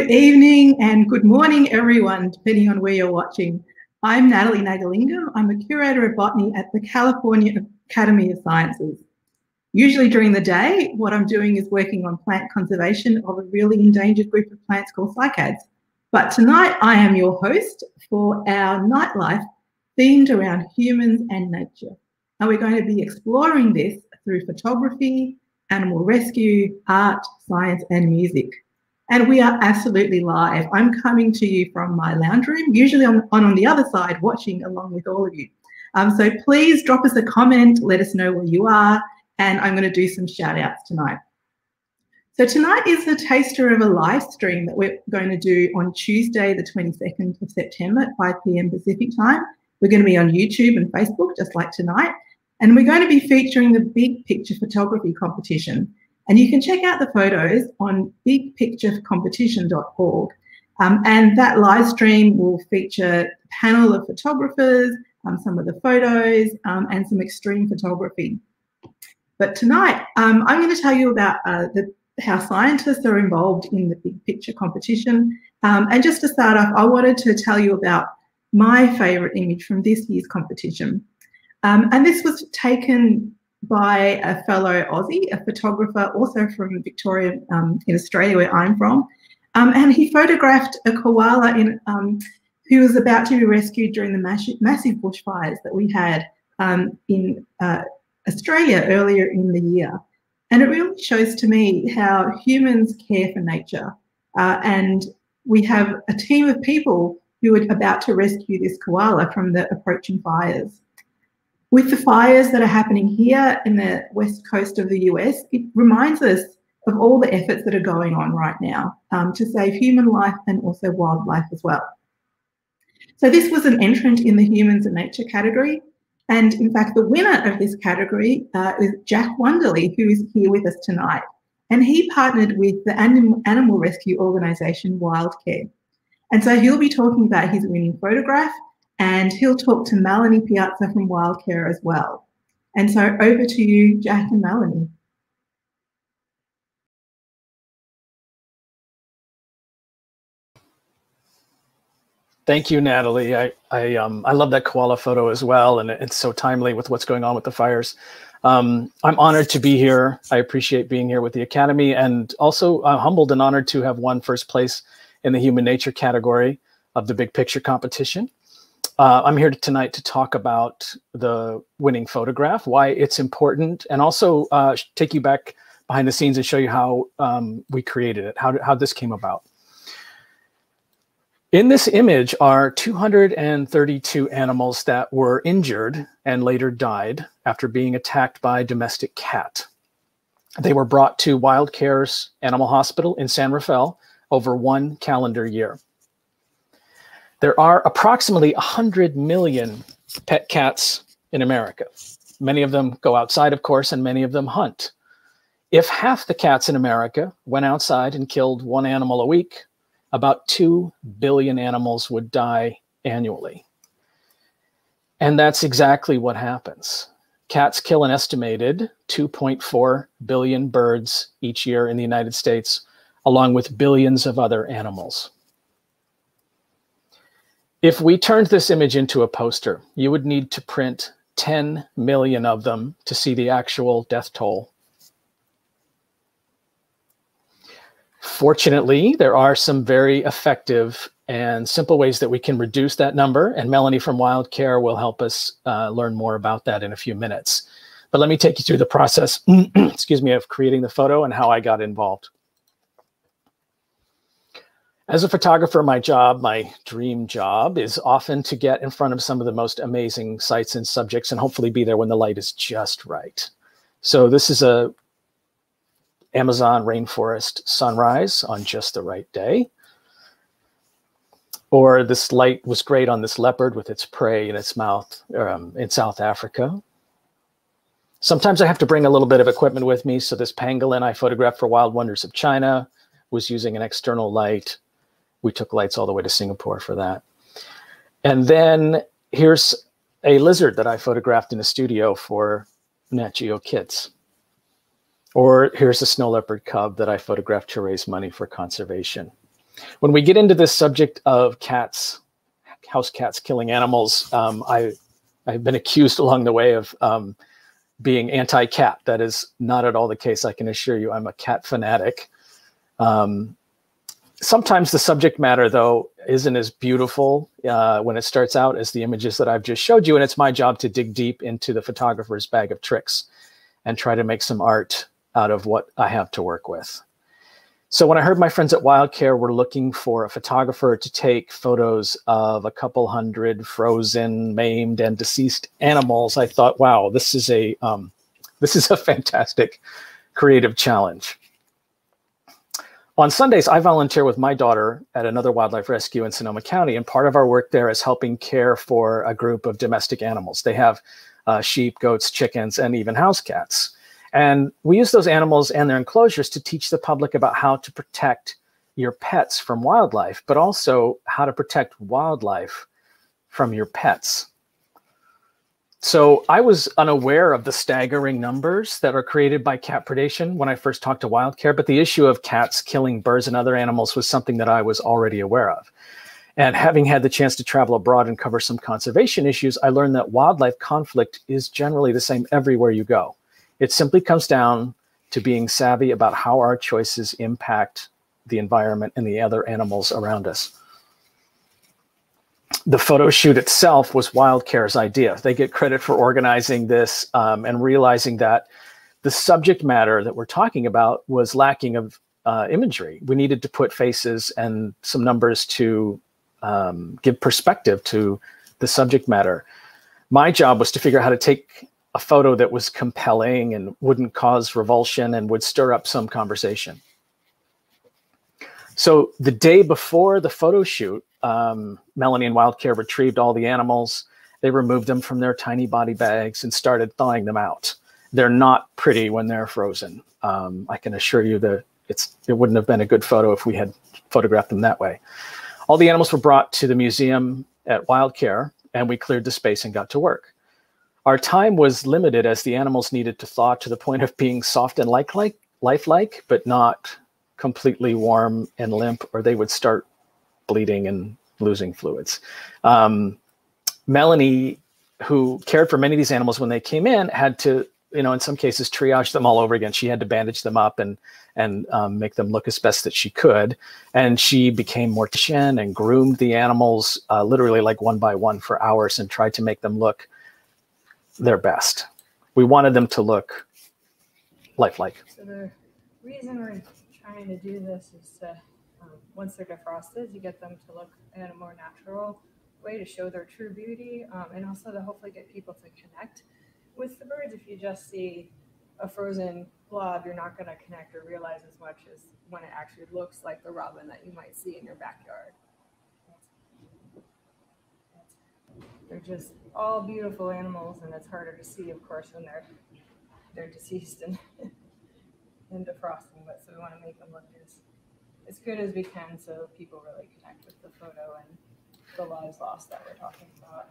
Good evening and good morning, everyone, depending on where you're watching. I'm Nathalie Nagalingum. I'm a curator of botany at the California Academy of Sciences. Usually during the day, what I'm doing is working on plant conservation of a really endangered group of plants called cycads. But tonight I am your host for our nightlife themed around humans and nature. And we're going to be exploring this through photography, animal rescue, art, science, and music. And we are absolutely live. I'm coming to you from my lounge room, usually on, on, the other side, watching along with all of you. Um, so please drop us a comment, let us know where you are, and I'm going to do some shout outs tonight. So tonight is the taster of a live stream that we're going to do on Tuesday, the 22nd of September at 5 p.m. Pacific time. We're going to be on YouTube and Facebook, just like tonight. And we're going to be featuring the Big Picture Photography Competition. And you can check out the photos on bigpicturecompetition.org. Um, and that live stream will feature a panel of photographers, um, some of the photos, um, and some extreme photography. But tonight, um, I'm going to tell you about uh, the, how scientists are involved in the big picture competition. Um, and just to start off, I wanted to tell you about my favourite image from this year's competition. Um, and this was taken by a fellow Aussie, a photographer, also from Victoria um, in Australia, where I'm from. Um, and he photographed a koala in, um, who was about to be rescued during the massive, bushfires that we had um, in uh, Australia earlier in the year. And it really shows to me how humans care for nature. Uh, and we have a team of people who are about to rescue this koala from the approaching fires. With the fires that are happening here in the west coast of the US, it reminds us of all the efforts that are going on right now um, to save human life and also wildlife as well. So this was an entrant in the humans and nature category. And in fact, the winner of this category uh, is Jak Wonderly, who is here with us tonight. And he partnered with the anim animal rescue organisation Wildcare. And so he'll be talking about his winning photograph and he'll talk to Melanie Piazza from Wildcare as well. And so over to you, Jak and Melanie. Thank you, Nathalie. I I um I love that koala photo as well, and it's so timely with what's going on with the fires. Um, I'm honored to be here. I appreciate being here with the Academy, and also uh, humbled and honored to have won first place in the human nature category of the big picture competition. Uh, I'm here tonight to talk about the winning photograph, why it's important, and also uh, take you back behind the scenes and show you how um, we created it, how, how this came about. In this image are 232 animals that were injured and later died after being attacked by a domestic cat. They were brought to Wildcare's Animal Hospital in San Rafael over one calendar year. There are approximately 100 million pet cats in America. Many of them go outside, of course, and many of them hunt. If half the cats in America went outside and killed one animal a week, about 2 billion animals would die annually. And that's exactly what happens. Cats kill an estimated 2.4 billion birds each year in the United States, along with billions of other animals. If we turned this image into a poster, you would need to print 10 million of them to see the actual death toll. Fortunately, there are some very effective and simple ways that we can reduce that number, and Melanie from Wildcare will help us uh, learn more about that in a few minutes. But let me take you through the process, excuse me, of creating the photo and how I got involved. As a photographer, my job, my dream job, is often to get in front of some of the most amazing sites and subjects and hopefully be there when the light is just right. So this is a Amazon rainforest sunrise on just the right day. Or this light was great on this leopard with its prey in its mouth um, in South Africa. Sometimes I have to bring a little bit of equipment with me. So this pangolin I photographed for Wild Wonders of China was using an external light we took lights all the way to Singapore for that. And then here's a lizard that I photographed in a studio for Nat Geo Kids. Or here's a snow leopard cub that I photographed to raise money for conservation. when we get into this subject of cats, house cats killing animals, um, I, I've been accused along the way of um, being anti-cat. That is not at all the case. I can assure you, I'm a cat fanatic. Um, sometimes the subject matter, though, isn't as beautiful uh, when it starts out as the images that I've just showed you, and it's my job to dig deep into the photographer's bag of tricks and try to make some art out of what I have to work with. So when I heard my friends at Wildcare were looking for a photographer to take photos of a couple hundred frozen, maimed, and deceased animals, I thought, wow, this is a um, this is a fantastic creative challenge. On Sundays, I volunteer with my daughter at another wildlife rescue in Sonoma County, and part of our work there is helping care for a group of domestic animals. They have uh, sheep, goats, chickens, and even house cats. And we use those animals and their enclosures to teach the public about how to protect your pets from wildlife, but also how to protect wildlife from your pets. So I was unaware of the staggering numbers that are created by cat predation when I first talked to Wildcare, but the issue of cats killing birds and other animals was something that I was already aware of. And having had the chance to travel abroad and cover some conservation issues, I learned that wildlife conflict is generally the same everywhere you go. It simply comes down to being savvy about how our choices impact the environment and the other animals around us. The photo shoot itself was Wildcare's idea. They get credit for organizing this um, and realizing that the subject matter that we're talking about was lacking of uh, imagery. We needed to put faces and some numbers to um, give perspective to the subject matter. My job was to figure out how to take a photo that was compelling and wouldn't cause revulsion and would stir up some conversation. So the day before the photo shoot, um, Melanie and Wildcare retrieved all the animals. They removed them from their tiny body bags and started thawing them out. They're not pretty when they're frozen. Um, I can assure you that it's it wouldn't have been a good photo if we had photographed them that way. All the animals were brought to the museum at Wildcare, and we cleared the space and got to work. Our time was limited as the animals needed to thaw to the point of being soft and like like lifelike, but not completely warm and limp, or they would start bleeding and losing fluids. Um, Melanie, who cared for many of these animals when they came in, had to, you know, in some cases triage them all over again. She had to bandage them up and and um, make them look as best that she could. And she became mortician and groomed the animals uh, literally like one by one for hours and tried to make them look their best. We wanted them to look lifelike. So the reason we're trying to do this is to, um, once they're defrosted, you get them to look in a more natural way to show their true beauty, um, and also to hopefully get people to connect with the birds. If you just see a frozen blob, you're not going to connect or realize as much as when it actually looks like the robin that you might see in your backyard. they're just all beautiful animals, and it's harder to see, of course, when they're they're deceased and and defrosting. But so we want to make them look as as good as we can, so people really connect with the photo and the lives lost that we're talking about.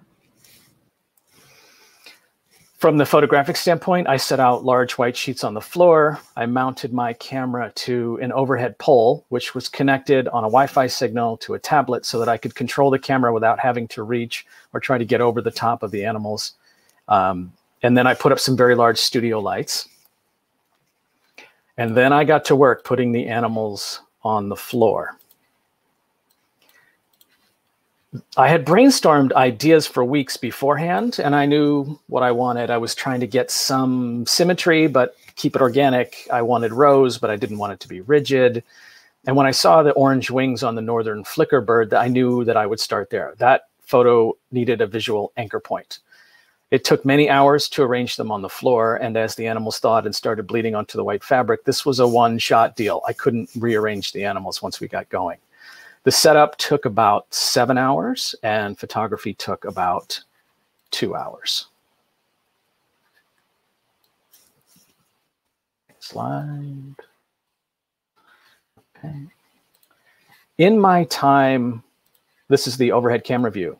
From the photographic standpoint, I set out large white sheets on the floor. I mounted my camera to an overhead pole, which was connected on a Wi-Fi signal to a tablet so that I could control the camera without having to reach or try to get over the top of the animals. Um, and then I put up some very large studio lights. And then I got to work putting the animals on the floor. I had brainstormed ideas for weeks beforehand, and I knew what I wanted. I was trying to get some symmetry, but keep it organic. I wanted rows, but I didn't want it to be rigid. And when I saw the orange wings on the northern flicker bird, I knew that I would start there. That photo needed a visual anchor point. It took many hours to arrange them on the floor, and as the animals thawed and started bleeding onto the white fabric, this was a one-shot deal. I couldn't rearrange the animals once we got going. The setup took about seven hours and photography took about two hours. Slide. Okay. In my time, this is the overhead camera view.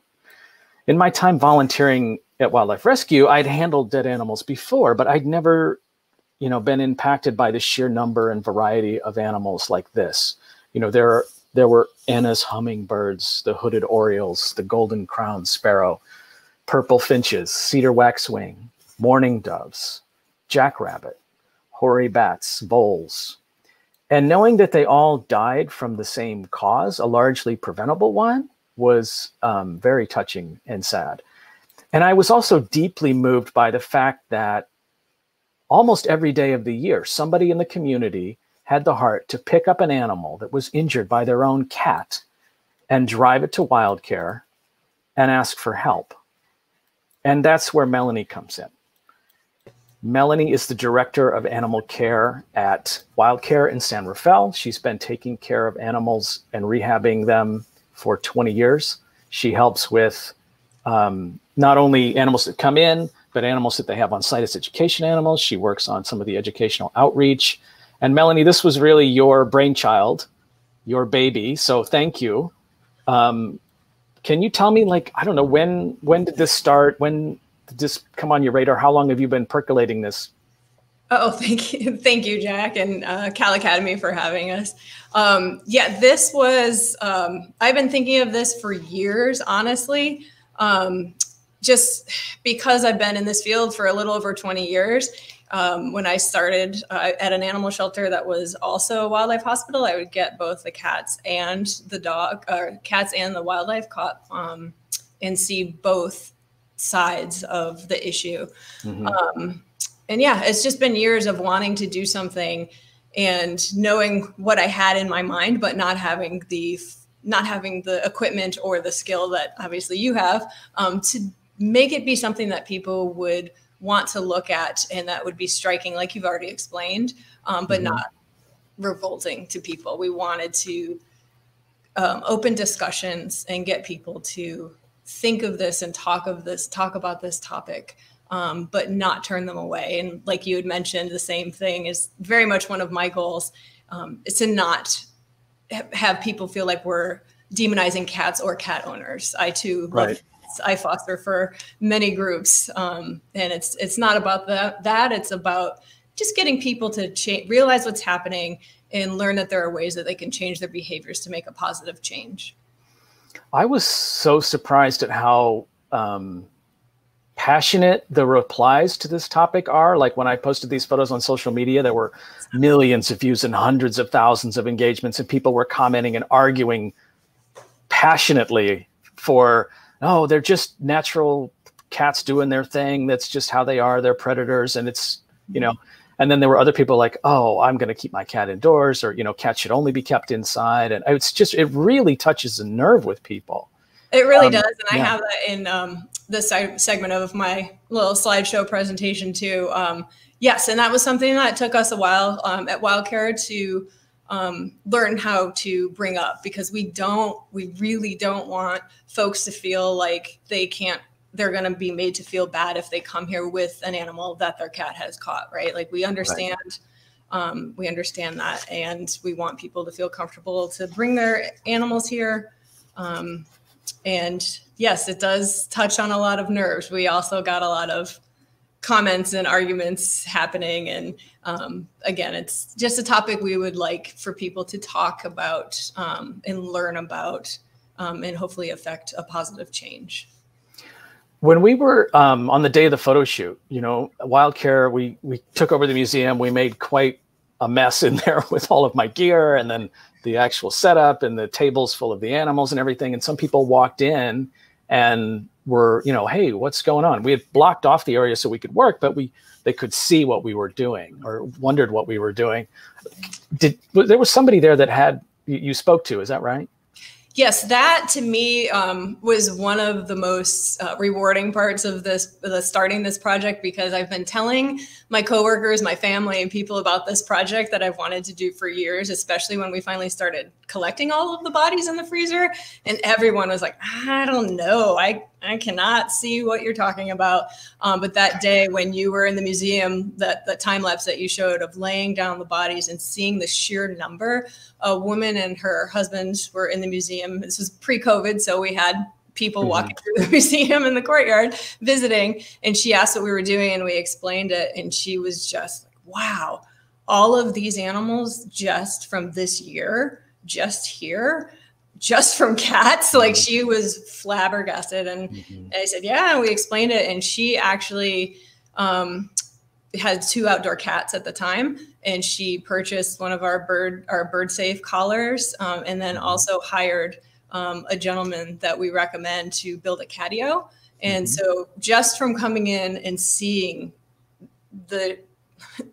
In my time volunteering at Wildlife Rescue, I'd handled dead animals before, but I'd never, you know, been impacted by the sheer number and variety of animals like this. You know, there are There were Anna's hummingbirds, the hooded orioles, the golden crowned sparrow, purple finches, cedar waxwing, mourning doves, jackrabbit, hoary bats, voles. And knowing that they all died from the same cause, a largely preventable one, was um, very touching and sad. And I was also deeply moved by the fact that almost every day of the year, somebody in the community had the heart to pick up an animal that was injured by their own cat and drive it to wild care and ask for help. And that's where Melanie comes in. Melanie is the director of animal care at Wild Care in San Rafael. She's been taking care of animals and rehabbing them for 20 years. She helps with um, not only animals that come in, but animals that they have on site as education animals. She works on some of the educational outreach. And Melanie, this was really your brainchild, your baby. So thank you. Um, can you tell me, like, I don't know, when when did this start? When did this come on your radar? How long have you been percolating this? Oh, thank you, thank you, Jak, and uh, Cal Academy for having us. Um, yeah, this was. Um, I've been thinking of this for years, honestly. Um, just because I've been in this field for a little over 20 years, um, when I started uh, at an animal shelter that was also a wildlife hospital, I would get both the cats and the dog, or cats and the wildlife caught, um, and see both sides of the issue. Mm-hmm. Um, and yeah, it's just been years of wanting to do something and knowing what I had in my mind, but not having the not having the equipment or the skill that obviously you have um, to make it be something that people would want to look at and that would be striking, like you've already explained, um, but mm-hmm. not revolting to people. We wanted to um, open discussions and get people to think of this and talk of this, talk about this topic, um, but not turn them away. And like you had mentioned, the same thing is very much one of my goals um, is to not have people feel like we're demonizing cats or cat owners. I too right. love I foster for many groups, um, and it's it's not about that. That it's about just getting people to cha- realize what's happening and learn that there are ways that they can change their behaviors to make a positive change. I was so surprised at how um, passionate the replies to this topic are. Like when I posted these photos on social media, there were millions of views and hundreds of thousands of engagements, and people were commenting and arguing passionately for oh, they're just natural cats doing their thing. That's just how they are. They're predators, and it's you know. And then there were other people like, oh, I'm going to keep my cat indoors, or you know, cats should only be kept inside. And it's just it really touches a nerve with people. It really um, does, and yeah. I have that in um, the segment of my little slideshow presentation too. Um, yes, and that was something that took us a while um, at Wildcare to um, learn how to bring up because we don't, we really don't want folks to feel like they can't, they're going to be made to feel bad if they come here with an animal that their cat has caught, right? Like we understand. Right. Um, we understand that, and we want people to feel comfortable to bring their animals here. Um, and yes, it does touch on a lot of nerves. We also got a lot of comments and arguments happening. And um, again, it's just a topic we would like for people to talk about um, and learn about um, and hopefully affect a positive change. When we were um, on the day of the photo shoot, you know, Wildcare, we we took over the museum. We made quite a mess in there with all of my gear, and then the actual setup and the tables full of the animals and everything. And some people walked in and were, you know, hey, what's going on? We had blocked off the area so we could work, but we they could see what we were doing or wondered what we were doing. Did there was somebody there that had you spoke to? Is that right? Yes, that to me um, was one of the most uh, rewarding parts of this, the starting this project, because I've been telling my coworkers, my family, and people about this project that I've wanted to do for years, especially when we finally started collecting all of the bodies in the freezer. And everyone was like, I don't know. I, I cannot see what you're talking about. Um, but that day when you were in the museum, that, that time lapse that you showed of laying down the bodies and seeing the sheer number, a woman and her husband were in the museum. This was pre COVID. So we had people mm-hmm. walking through the museum in the courtyard visiting. And she asked what we were doing and we explained it. And she was just like, wow, all of these animals just from this year just here just from cats like she was flabbergasted and, mm-hmm. and i said yeah and we explained it and she actually um, had two outdoor cats at the time and she purchased one of our bird our bird safe collars um, and then mm-hmm. also hired um, a gentleman that we recommend to build a catio and mm-hmm. so just from coming in and seeing the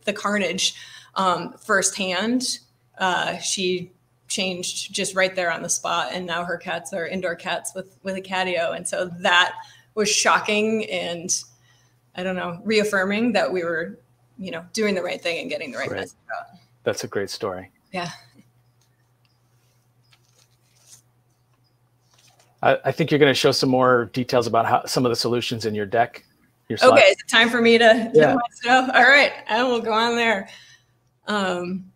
the carnage um, firsthand uh, she changed just right there on the spot and now her cats are indoor cats with with a catio and so that was shocking and i don't know reaffirming that we were you know doing the right thing and getting the right great. message out that's a great story yeah I, I think you're going to show some more details about how some of the solutions in your deck. Your okay, is it time for me to yeah. All right, I will go on there. Um,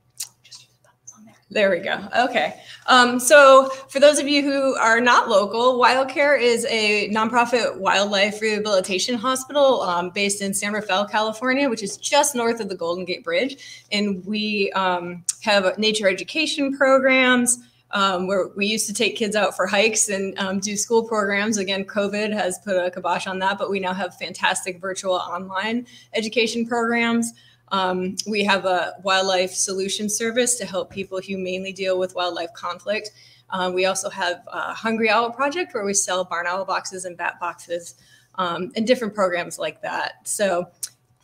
there we go. Okay. Um, so, for those of you who are not local, WildCare is a nonprofit wildlife rehabilitation hospital um, based in San Rafael, California, which is just north of the Golden Gate Bridge. And we um, have nature education programs um, where we used to take kids out for hikes and um, do school programs. Again, COVID has put a kibosh on that, but we now have fantastic virtual online education programs. Um, we have a wildlife solution service to help people humanely deal with wildlife conflict. Uh, we also have a Hungry Owl Project where we sell barn owl boxes and bat boxes um, and different programs like that. So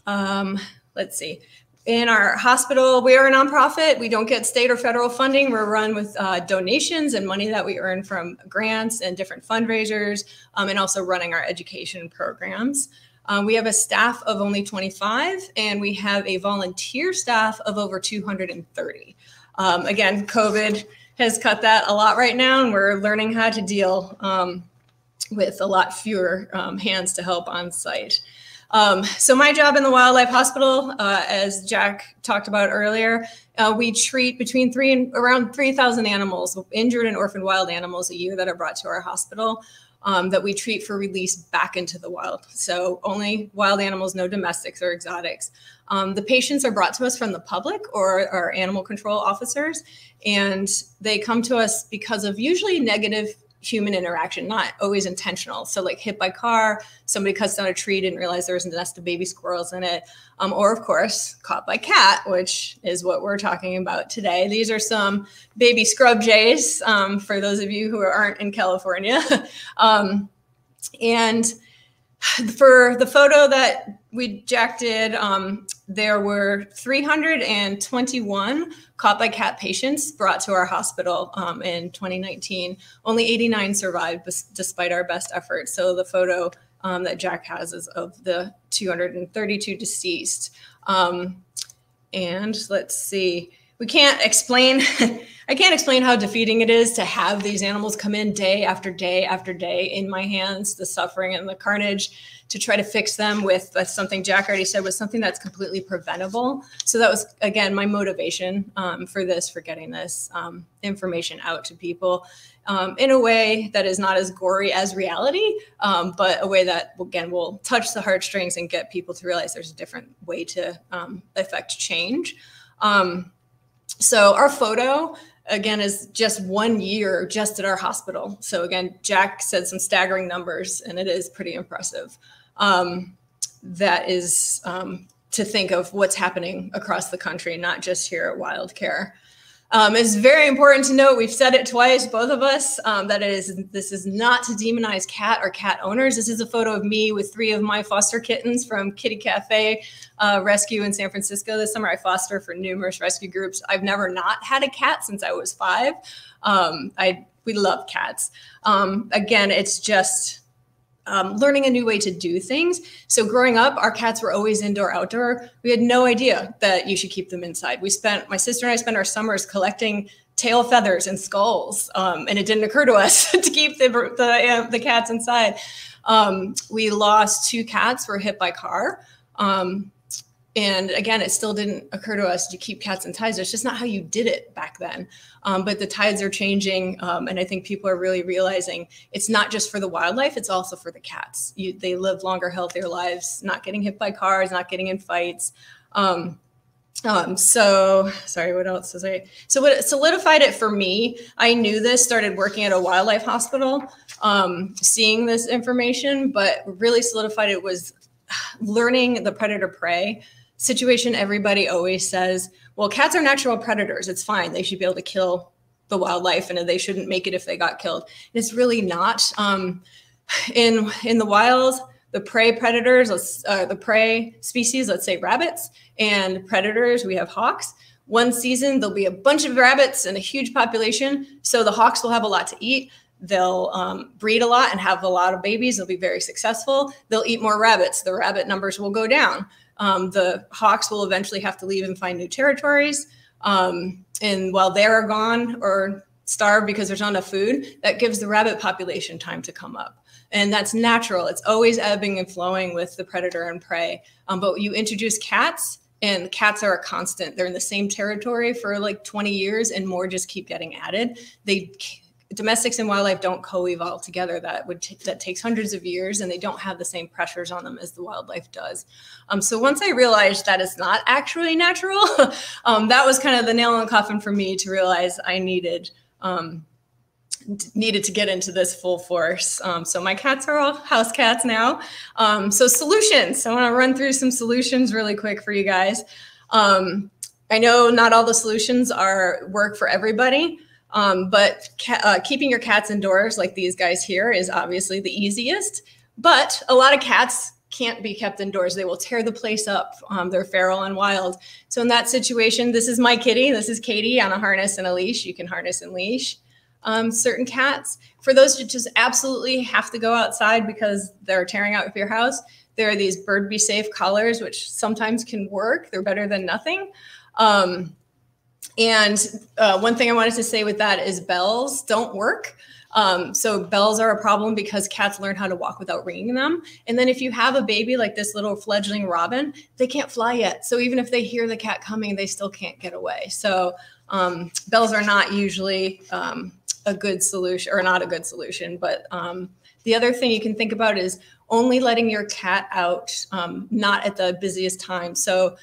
um, let's see. In our hospital, we are a nonprofit. We don't get state or federal funding. We're run with uh, donations and money that we earn from grants and different fundraisers, um, and also running our education programs. Um, we have a staff of only 25, and we have a volunteer staff of over 230. Um, again, COVID has cut that a lot right now, and we're learning how to deal um, with a lot fewer um, hands to help on site. Um, so my job in the wildlife hospital, uh, as Jak talked about earlier, uh, we treat between three and around 3,000 animals, injured and orphaned wild animals a year that are brought to our hospital um, that we treat for release back into the wild. So only wild animals, no domestics or exotics. Um, the patients are brought to us from the public or our animal control officers, and they come to us because of usually negative human interaction, not always intentional. So, like hit by car, somebody cuts down a tree, didn't realize there was a nest of baby squirrels in it, um, or of course, caught by cat, which is what we're talking about today. These are some baby scrub jays um, for those of you who aren't in California. um, and for the photo that we Jak did, um, there were 321 caught by cat patients brought to our hospital um, in 2019. Only 89 survived despite our best efforts. So the photo um, that Jak has is of the 232 deceased. Um, and let's see, we can't explain. I can't explain how defeating it is to have these animals come in day after day after day in my hands, the suffering and the carnage to try to fix them with uh, something Jak already said was something that's completely preventable. So that was again my motivation um, for this, for getting this um, information out to people um, in a way that is not as gory as reality, um, but a way that again will touch the heartstrings and get people to realize there's a different way to um, affect change. Um, so our photo again is just one year just at our hospital. So again, Jak said some staggering numbers, and it is pretty impressive. Um, that is um, to think of what's happening across the country, not just here at WildCare. Um, it's very important to note, we've said it twice, both of us, um, that it is, this is not to demonize cat or cat owners. This is a photo of me with three of my foster kittens from Kitty Cafe uh, Rescue in San Francisco this summer. I foster for numerous rescue groups. I've never not had a cat since I was five. Um, I We love cats. Um, again, it's just, um, learning a new way to do things. So growing up, our cats were always indoor, outdoor. We had no idea that you should keep them inside. We spent, my sister and I spent our summers collecting tail feathers and skulls, um, and it didn't occur to us to keep the the, uh, the cats inside. Um, we lost two cats were hit by car. Um, and again, it still didn't occur to us to keep cats in ties. It's just not how you did it back then. Um, but the tides are changing, um, and I think people are really realizing it's not just for the wildlife; it's also for the cats. You, they live longer, healthier lives, not getting hit by cars, not getting in fights. Um, um, so sorry, what else was I? So what solidified it for me, I knew this, started working at a wildlife hospital, um, seeing this information, but really solidified it was learning the predator prey situation. Everybody always says, well, cats are natural predators. It's fine. They should be able to kill the wildlife and they shouldn't make it if they got killed. It's really not. Um, in in the wild, the prey predators, uh, the prey species, let's say rabbits, and predators, we have hawks. One season, there'll be a bunch of rabbits and a huge population. So the hawks will have a lot to eat. They'll um, breed a lot and have a lot of babies. They'll be very successful. They'll eat more rabbits. The rabbit numbers will go down. Um, the hawks will eventually have to leave and find new territories. Um, and while they're gone or starved because there's not enough food, that gives the rabbit population time to come up and that's natural. It's always ebbing and flowing with the predator and prey. Um, but you introduce cats, and cats are a constant. They're in the same territory for like 20 years, and more just keep getting added. They domestics and wildlife don't co-evolve together. That would that takes hundreds of years, and they don't have the same pressures on them as the wildlife does. Um, so once I realized that it's not actually natural, um, that was kind of the nail in the coffin for me to realize I needed. Um, needed to get into this full force. Um, so my cats are all house cats now. Um, so solutions. So I want to run through some solutions really quick for you guys. Um, I know not all the solutions are work for everybody, um, but uh, keeping your cats indoors like these guys here is obviously the easiest. But a lot of cats can't be kept indoors. They will tear the place up. Um, they're feral and wild. So in that situation, this is my kitty. This is Katie on a harness and a leash. You can harness and leash um, certain cats. For those who just absolutely have to go outside because they're tearing out your house, there are these bird be safe collars, which sometimes can work. They're better than nothing. Um, and uh, one thing I wanted to say with that is bells don't work. Um, so bells are a problem because cats learn how to walk without ringing them. And then if you have a baby like this little fledgling robin, they can't fly yet. So even if they hear the cat coming, they still can't get away. So um, bells are not usually um, a good solution or not a good solution. But um, the other thing you can think about is only letting your cat out, um, not at the busiest time. So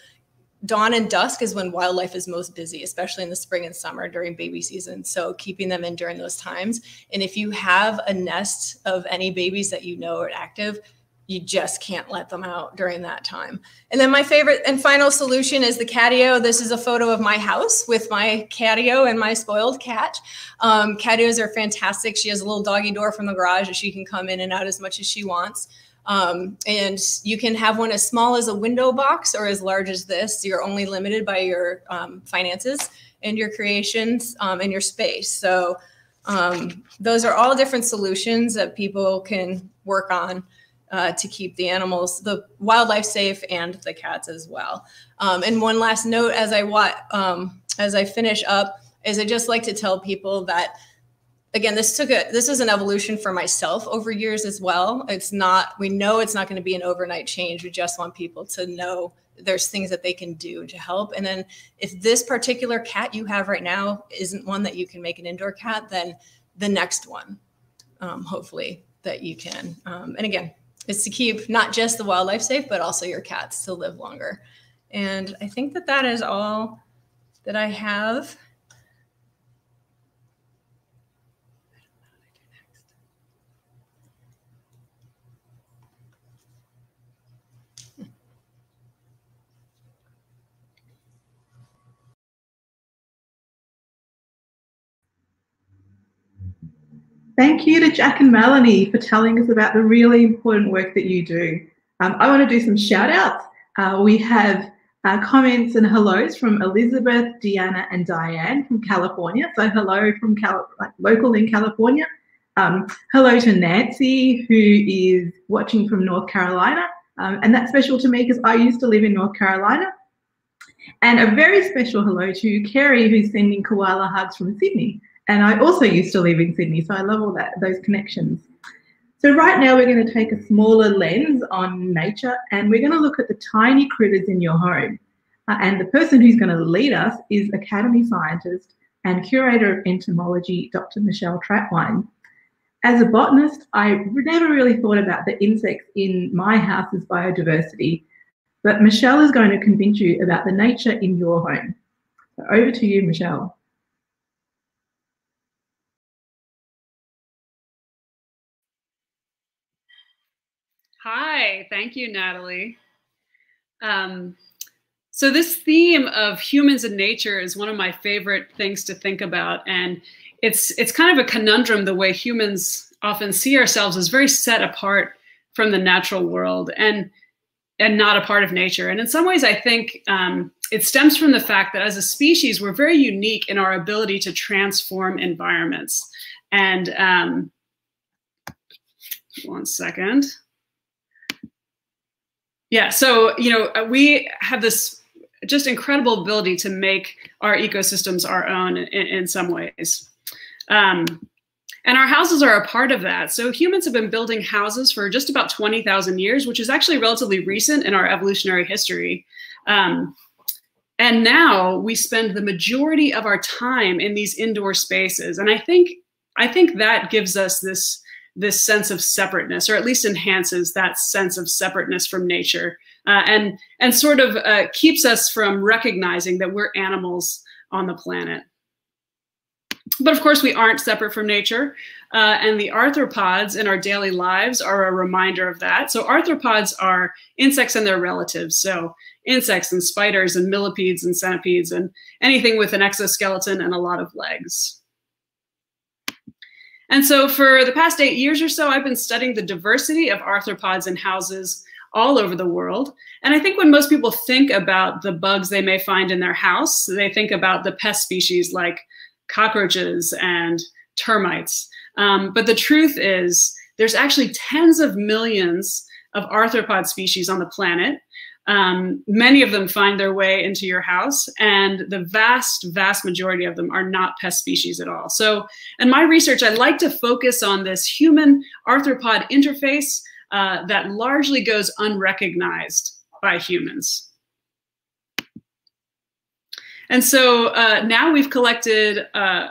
dawn and dusk is when wildlife is most busy, especially in the spring and summer during baby season. So keeping them in during those times. And if you have a nest of any babies that you know are active, you just can't let them out during that time. And then my favorite and final solution is the catio. This is a photo of my house with my catio and my spoiled cat. Um, catios are fantastic. She has a little doggy door from the garage that she can come in and out as much as she wants. Um, and you can have one as small as a window box or as large as this. You're only limited by your um, finances and your creations um, and your space. So um, those are all different solutions that people can work on uh, to keep the animals, the wildlife safe, and the cats as well. Um, and one last note as I um, as I finish up is I just like to tell people that again this took a this is an evolution for myself over years as well. It's not we know it's not going to be an overnight change. We just want people to know there's things that they can do to help. And then if this particular cat you have right now isn't one that you can make an indoor cat, then the next one, um, hopefully that you can. Um, and again, is to keep not just the wildlife safe, but also your cats to live longer. And I think that that is all that I have. Thank you to Jak and Melanie for telling us about the really important work that you do. Um, I want to do some shout outs. Uh, we have uh, comments and hellos from Elizabeth, Deanna, and Diane from California. So, hello from Cal- like local in California. Um, hello to Nancy, who is watching from North Carolina. Um, and that's special to me because I used to live in North Carolina. And a very special hello to Kerry, who's sending koala hugs from Sydney. And I also used to live in Sydney, so I love all that those connections. So right now we're going to take a smaller lens on nature and we're going to look at the tiny critters in your home. Uh, and the person who's going to lead us is Academy scientist and curator of entomology, Dr. Michelle Trautwein. As a botanist, I never really thought about the insects in my house's biodiversity But Michelle is going to convince you about the nature in your home. So over to you, Michelle. Hi, thank you, Nathalie. Um, so this theme of humans and nature is one of my favorite things to think about, and it's it's kind of a conundrum the way humans often see ourselves as very set apart from the natural world and and not a part of nature. And in some ways, I think um, it stems from the fact that as a species, we're very unique in our ability to transform environments. And um, one second. Yeah, so you know uh, we have this just incredible ability to make our ecosystems our own in, in some ways. Um, and our houses are a part of that. So humans have been building houses for just about 20,000 years, which is actually relatively recent in our evolutionary history. Um, and now we spend the majority of our time in these indoor spaces. And I think I think that gives us this this sense of separateness, or at least enhances that sense of separateness from nature, uh, and and sort of uh, keeps us from recognizing that we're animals on the planet. But of course, we aren't separate from nature, uh, and the arthropods in our daily lives are a reminder of that. So arthropods are insects and their relatives. So insects and spiders and millipedes and centipedes and anything with an exoskeleton and a lot of legs. And so for the past eight years or so, I've been studying the diversity of arthropods in houses all over the world. And I think when most people think about the bugs they may find in their house, they think about the pest species like cockroaches and termites. Um, but the truth is, there's actually tens of millions of arthropod species on the planet. Um, many of them find their way into your house, and the vast, vast majority of them are not pest species at all. So, in my research, I like to focus on this human arthropod interface uh, that largely goes unrecognized by humans. And so uh, now we've collected uh,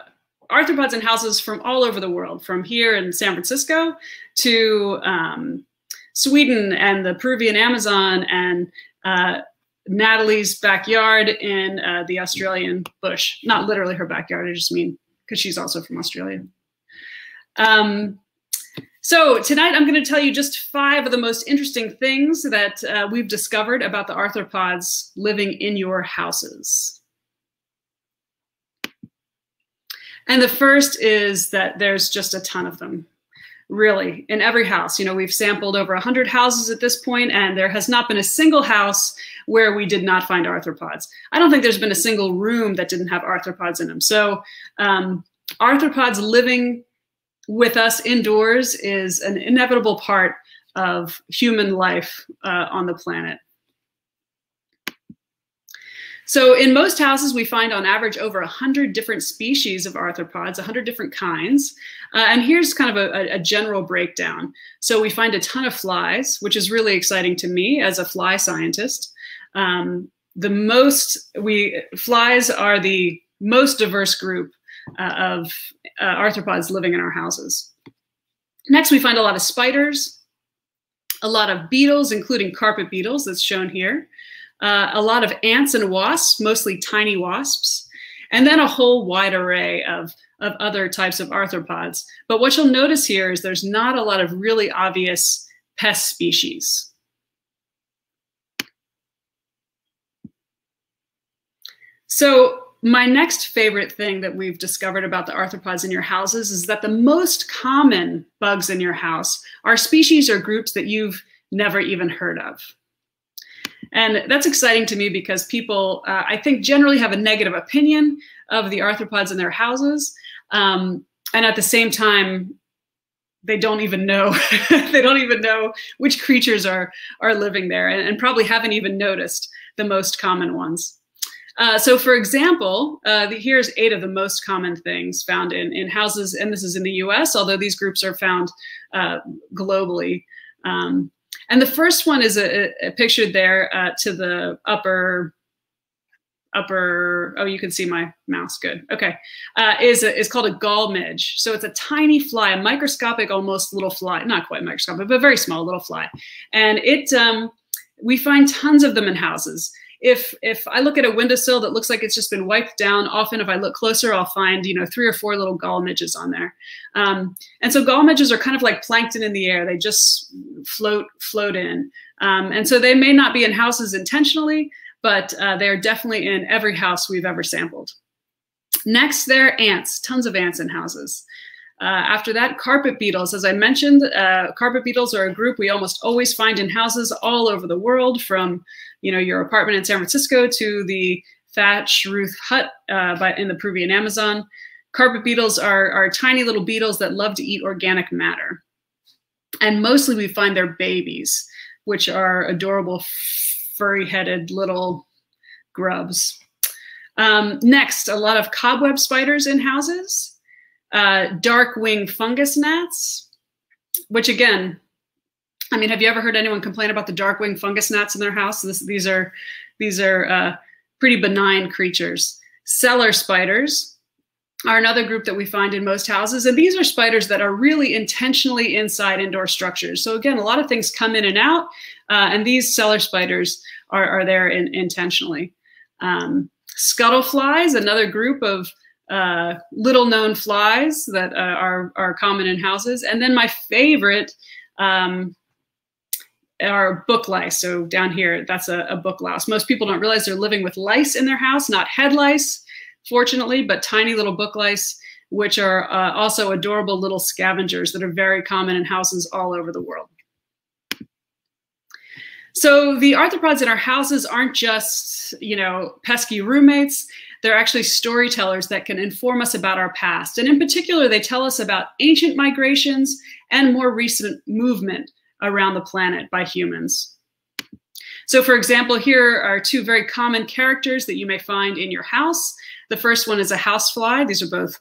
arthropods in houses from all over the world, from here in San Francisco to um, Sweden and the Peruvian Amazon and uh, Nathalie's backyard in uh, the Australian bush. Not literally her backyard, I just mean because she's also from Australia. Um, so tonight I'm going to tell you just five of the most interesting things that uh, we've discovered about the arthropods living in your houses. And the first is that there's just a ton of them really in every house. You know we've sampled over 100 houses at this point and there has not been a single house where we did not find arthropods. I don't think there's been a single room that didn't have arthropods in them. So um, arthropods living with us indoors is an inevitable part of human life uh, on the planet so in most houses, we find on average over 100 different species of arthropods, 100 different kinds. Uh, and here's kind of a, a, general breakdown. So we find a ton of flies, which is really exciting to me as a fly scientist. Um, the most, we flies are the most diverse group uh, of uh, arthropods living in our houses. Next, we find a lot of spiders, a lot of beetles, including carpet beetles that's shown here uh, a lot of ants and wasps, mostly tiny wasps, and then a whole wide array of, of other types of arthropods. But what you'll notice here is there's not a lot of really obvious pest species. So my next favorite thing that we've discovered about the arthropods in your houses is that the most common bugs in your house are species or groups that you've never even heard of. And that's exciting to me because people, uh, I think, generally have a negative opinion of the arthropods in their houses. Um, and at the same time, they don't even know they don't even know which creatures are are living there and, and probably haven't even noticed the most common ones uh, so for example uh, the, here's eight of the most common things found in in houses and this is in the us although these groups are found uh, globally um, and the first one is a, a pictured there uh, to the upper upper oh you can see my mouse good okay. Uh, is a, is called a gall midge. So it's a tiny fly a microscopic almost little fly not quite microscopic but very small little fly. And it um, we find tons of them in houses. If if I look at a windowsill that looks like it's just been wiped down, often if I look closer, I'll find you know three or four little gall midges on there. Um, and so gall midges are kind of like plankton in the air; they just float float in. Um, and so they may not be in houses intentionally, but uh, they are definitely in every house we've ever sampled. Next, there are ants, tons of ants in houses. Uh, after that, carpet beetles. As I mentioned, uh, carpet beetles are a group we almost always find in houses all over the world, from you know your apartment in San Francisco to the thatch roof hut uh, in the Peruvian Amazon. Carpet beetles are, are tiny little beetles that love to eat organic matter. And mostly we find their babies, which are adorable furry-headed little grubs. Um, next, a lot of cobweb spiders in houses, uh, dark wing fungus gnats, which again, I mean, have you ever heard anyone complain about the dark wing fungus gnats in their house? This, these are these are uh, pretty benign creatures. Cellar spiders are another group that we find in most houses, and these are spiders that are really intentionally inside indoor structures. So again, a lot of things come in and out, uh, and these cellar spiders are, are there in, intentionally. Um, Scuttle flies, another group of uh, little known flies that uh, are, are common in houses. And then my favorite um, are book lice. So down here, that's a, a, book louse. Most people don't realize they're living with lice in their house, not head lice, fortunately, but tiny little book lice, which are uh, also adorable little scavengers that are very common in houses all over the world. So the arthropods in our houses aren't just, you know, pesky roommates. They're actually storytellers that can inform us about our past. And in particular, they tell us about ancient migrations and more recent movement around the planet by humans. So for example, here are two very common characters that you may find in your house. The first one is a housefly. These are both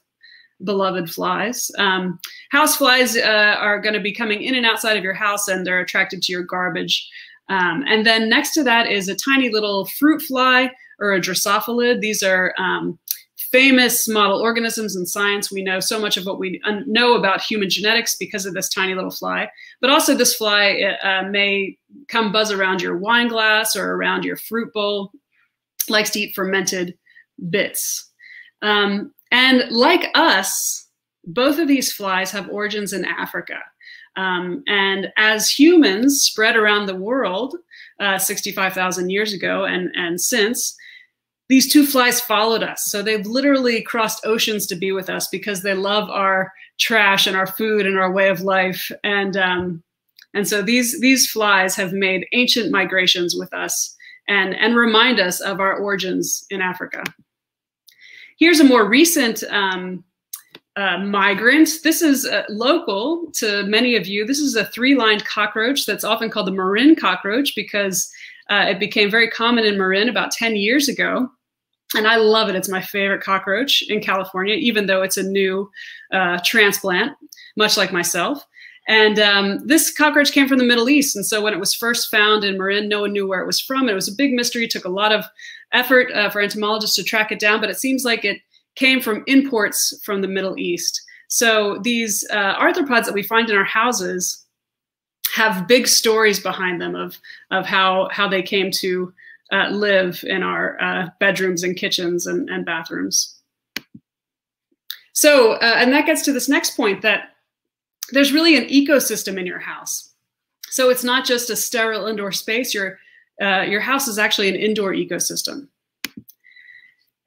beloved flies. Um, houseflies uh, are going to be coming in and outside of your house and they're attracted to your garbage. Um, and then next to that is a tiny little fruit fly or a drosophilid. These are um, famous model organisms in science. We know so much of what we know about human genetics because of this tiny little fly. But also this fly uh, may come buzz around your wine glass or around your fruit bowl, likes to eat fermented bits. Um, and like us, both of these flies have origins in Africa. Um, and as humans spread around the world uh, 65,000 years ago and, and since, these two flies followed us. So they've literally crossed oceans to be with us because they love our trash and our food and our way of life. And, um, and so these, these flies have made ancient migrations with us and, and remind us of our origins in Africa. Here's a more recent um, uh, migrant. This is uh, local to many of you. This is a three-lined cockroach that's often called the Marin cockroach because uh, it became very common in Marin about 10 years ago. And I love it. It's my favorite cockroach in California, even though it's a new uh, transplant, much like myself. And um, this cockroach came from the Middle East. And so when it was first found in Marin, no one knew where it was from. It was a big mystery. It took a lot of effort uh, for entomologists to track it down, but it seems like it came from imports from the Middle East. So these uh, arthropods that we find in our houses have big stories behind them of, of how, how they came to uh, live in our uh, bedrooms and kitchens and, and bathrooms. So, uh, and that gets to this next point that there's really an ecosystem in your house. So it's not just a sterile indoor space. Your, uh, your house is actually an indoor ecosystem.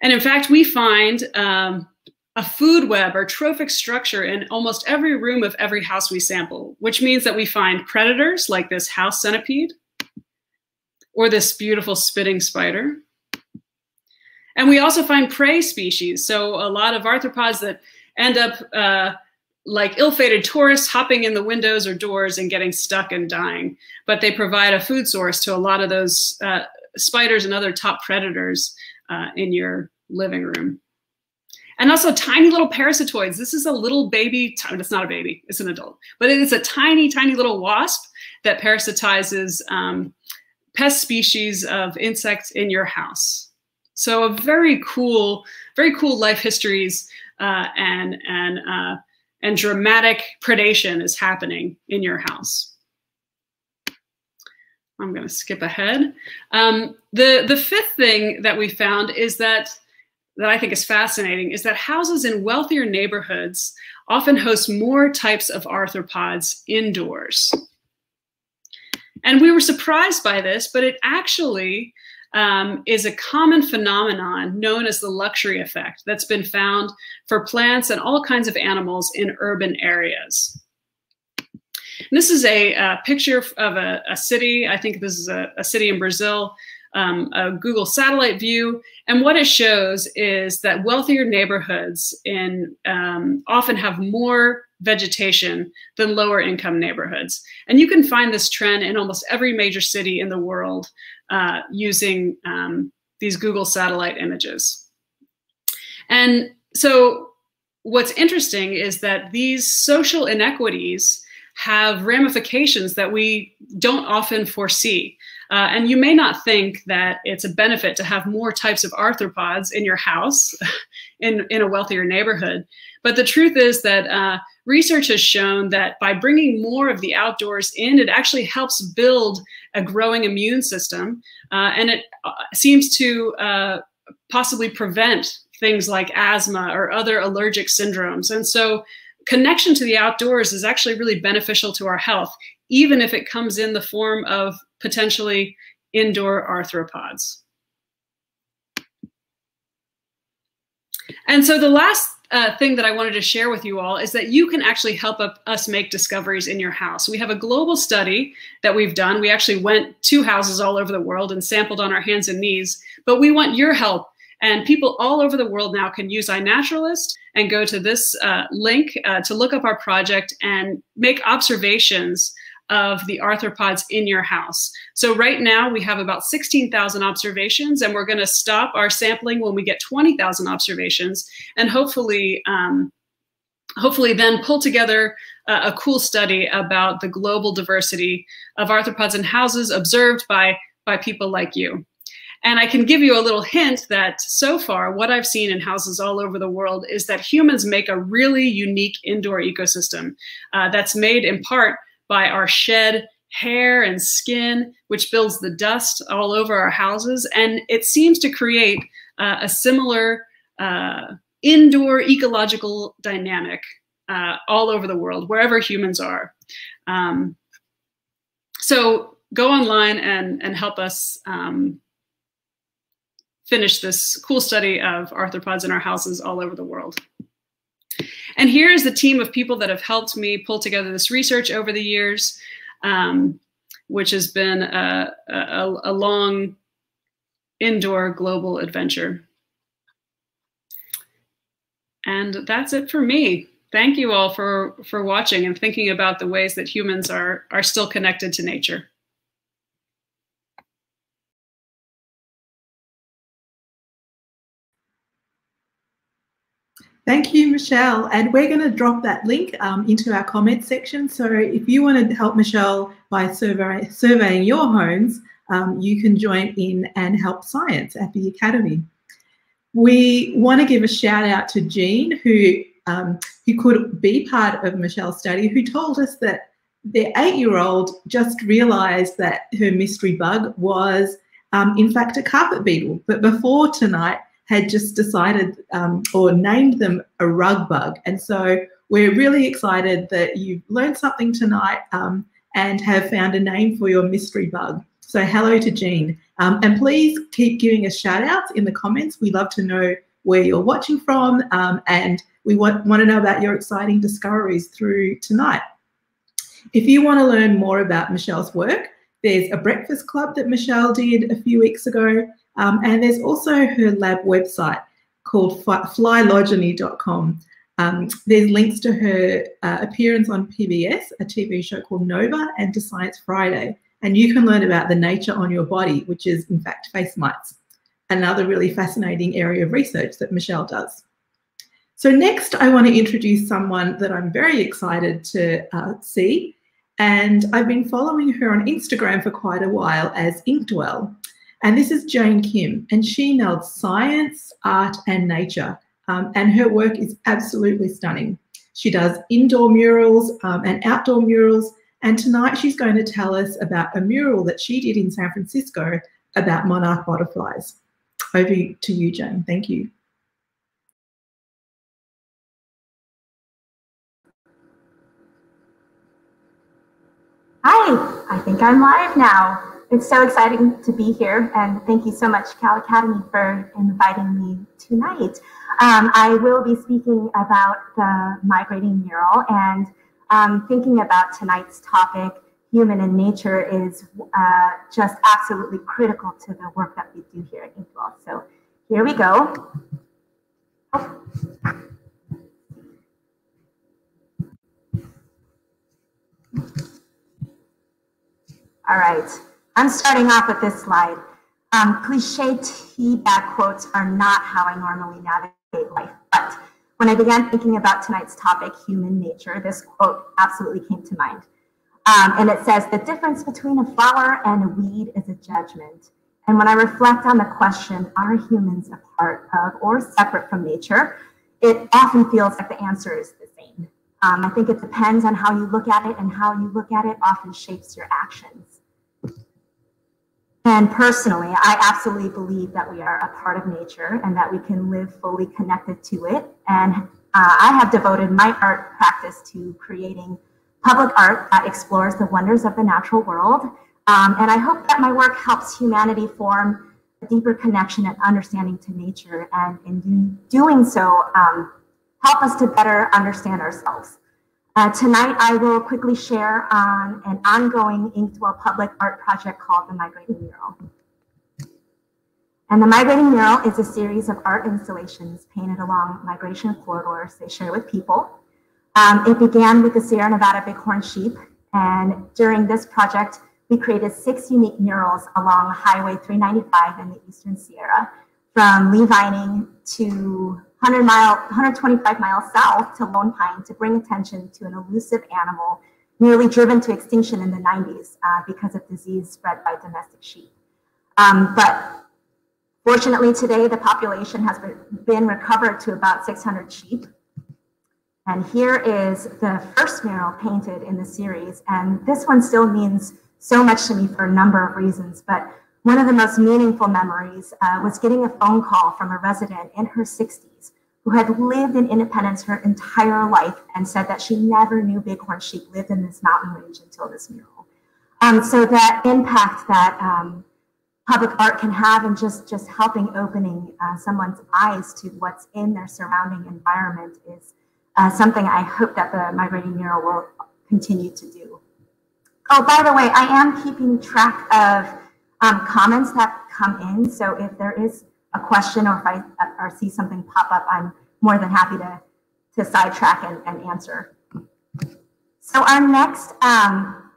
And in fact, we find um, a food web or trophic structure in almost every room of every house we sample, which means that we find predators like this house centipede or this beautiful spitting spider. And we also find prey species. So a lot of arthropods that end up uh, like ill-fated tourists hopping in the windows or doors and getting stuck and dying. But they provide a food source to a lot of those uh, spiders and other top predators uh, in your living room. And also tiny little parasitoids. This is a little baby, it's not a baby, it's an adult, but it is a tiny, tiny little wasp that parasitizes um, pest species of insects in your house. So a very cool, very cool life histories uh, and, and, uh, and dramatic predation is happening in your house. I'm going to skip ahead. Um, the, the fifth thing that we found is that, that I think is fascinating is that houses in wealthier neighborhoods often host more types of arthropods indoors. And we were surprised by this, but it actually um, is a common phenomenon known as the luxury effect that's been found for plants and all kinds of animals in urban areas. And this is a, a picture of a, a, city. I think this is a, a city in Brazil, um, a Google satellite view. And what it shows is that wealthier neighborhoods in, um, often have more vegetation than lower income neighborhoods. And you can find this trend in almost every major city in the world uh, using um, these Google satellite images. And so what's interesting is that these social inequities have ramifications that we don't often foresee. Uh, and you may not think that it's a benefit to have more types of arthropods in your house in, in a wealthier neighborhood. But the truth is that uh, research has shown that by bringing more of the outdoors in, it actually helps build a growing immune system. Uh, and it uh, seems to uh, possibly prevent things like asthma or other allergic syndromes. And so connection to the outdoors is actually really beneficial to our health, even if it comes in the form of potentially indoor arthropods. And so the last uh, thing that I wanted to share with you all is that you can actually help us make discoveries in your house. We have a global study that we've done. We actually went to houses all over the world and sampled on our hands and knees, but we want your help. And people all over the world now can use iNaturalist and go to this uh, link uh, to look up our project and make observations of the arthropods in your house. So right now we have about 16,000 observations and we're gonna stop our sampling when we get 20,000 observations and hopefully, um, hopefully then pull together a, a cool study about the global diversity of arthropods in houses observed by, by people like you. And I can give you a little hint that so far, what I've seen in houses all over the world is that humans make a really unique indoor ecosystem uh, that's made in part by our shed hair and skin, which builds the dust all over our houses. And it seems to create uh, a similar uh, indoor ecological dynamic uh, all over the world, wherever humans are. Um, so go online and, and help us um, finish this cool study of arthropods in our houses all over the world. And here is the team of people that have helped me pull together this research over the years, um, which has been a, a, a long indoor global adventure. And that's it for me. Thank you all for, for watching and thinking about the ways that humans are, are still connected to nature. Thank you, Michelle. And we're going to drop that link um, into our comment section. So if you want to help Michelle by survey, surveying your homes, um, you can join in and help science at the Academy. We want to give a shout out to Jean, who, um, who could be part of Michelle's study, who told us that their eight-year-old just realized that her mystery bug was, um, in fact, a carpet beetle. But before tonight, had just decided um, or named them a rug bug. And so we're really excited that you've learned something tonight um, and have found a name for your mystery bug. So hello to Jean. Um, and please keep giving us shout outs in the comments. We love to know where you're watching from um, and we want, want to know about your exciting discoveries through tonight. If you want to learn more about Michelle's work, there's a breakfast club that Michelle did a few weeks ago um, and there's also her lab website called flylogeny.com. Um, there's links to her uh, appearance on PBS, a TV show called Nova, and to Science Friday. And you can learn about the nature on your body, which is in fact face mites, another really fascinating area of research that Michelle does. So next, I want to introduce someone that I'm very excited to uh, see. And I've been following her on Instagram for quite a while as Inkdwell. And this is Jane Kim, and she nailed science, art, and nature. Um, and her work is absolutely stunning. She does indoor murals um, and outdoor murals, And tonight she's going to tell us about a mural that she did in San Francisco about monarch butterflies. Over to you, Jane. Thank you. Hi, I think I'm live now. It's so exciting to be here, and thank you so much, Cal Academy, for inviting me tonight. Um, I will be speaking about the migrating mural, and um, thinking about tonight's topic, human and nature, is uh, just absolutely critical to the work that we do here at Inkdwell. So here we go. Oh. All right, I'm starting off with this slide. Um, cliche tea bag quotes are not how I normally navigate life, but when I began thinking about tonight's topic, human nature, this quote absolutely came to mind. Um, and it says, the difference between a flower and a weed is a judgment. And when I reflect on the question, are humans a part of or separate from nature? It often feels like the answer is the same. Um, I think it depends on how you look at it, and how you look at it often shapes your actions. And personally, I absolutely believe that we are a part of nature and that we can live fully connected to it. And uh, I have devoted my art practice to creating public art that explores the wonders of the natural world. Um, and I hope that my work helps humanity form a deeper connection and understanding to nature, and in doing so, um, help us to better understand ourselves. Uh, tonight, I will quickly share on an ongoing Inkdwell public art project called the Migrating Mural. And the Migrating Mural is a series of art installations painted along migration corridors they share with people. Um, it began with the Sierra Nevada bighorn sheep, and during this project, we created six unique murals along Highway 395 in the Eastern Sierra, from Lee Vining to 100 mile, 125 miles south to Lone Pine to bring attention to an elusive animal nearly driven to extinction in the 90s uh, because of disease spread by domestic sheep. Um, but fortunately today, the population has been recovered to about 600 sheep. And here is the first mural painted in the series. And this one still means so much to me for a number of reasons. But one of the most meaningful memories uh, was getting a phone call from a resident in her 60s who had lived in Independence her entire life and said that she never knew bighorn sheep lived in this mountain range until this mural. Um, so that impact that um, public art can have in just, just helping opening uh, someone's eyes to what's in their surrounding environment is uh, something I hope that the Migrating Mural will continue to do. Oh, by the way, I am keeping track of um, comments that come in. So if there is a question or if I or see something pop up, I'm more than happy to, to sidetrack and, and answer. So our next um,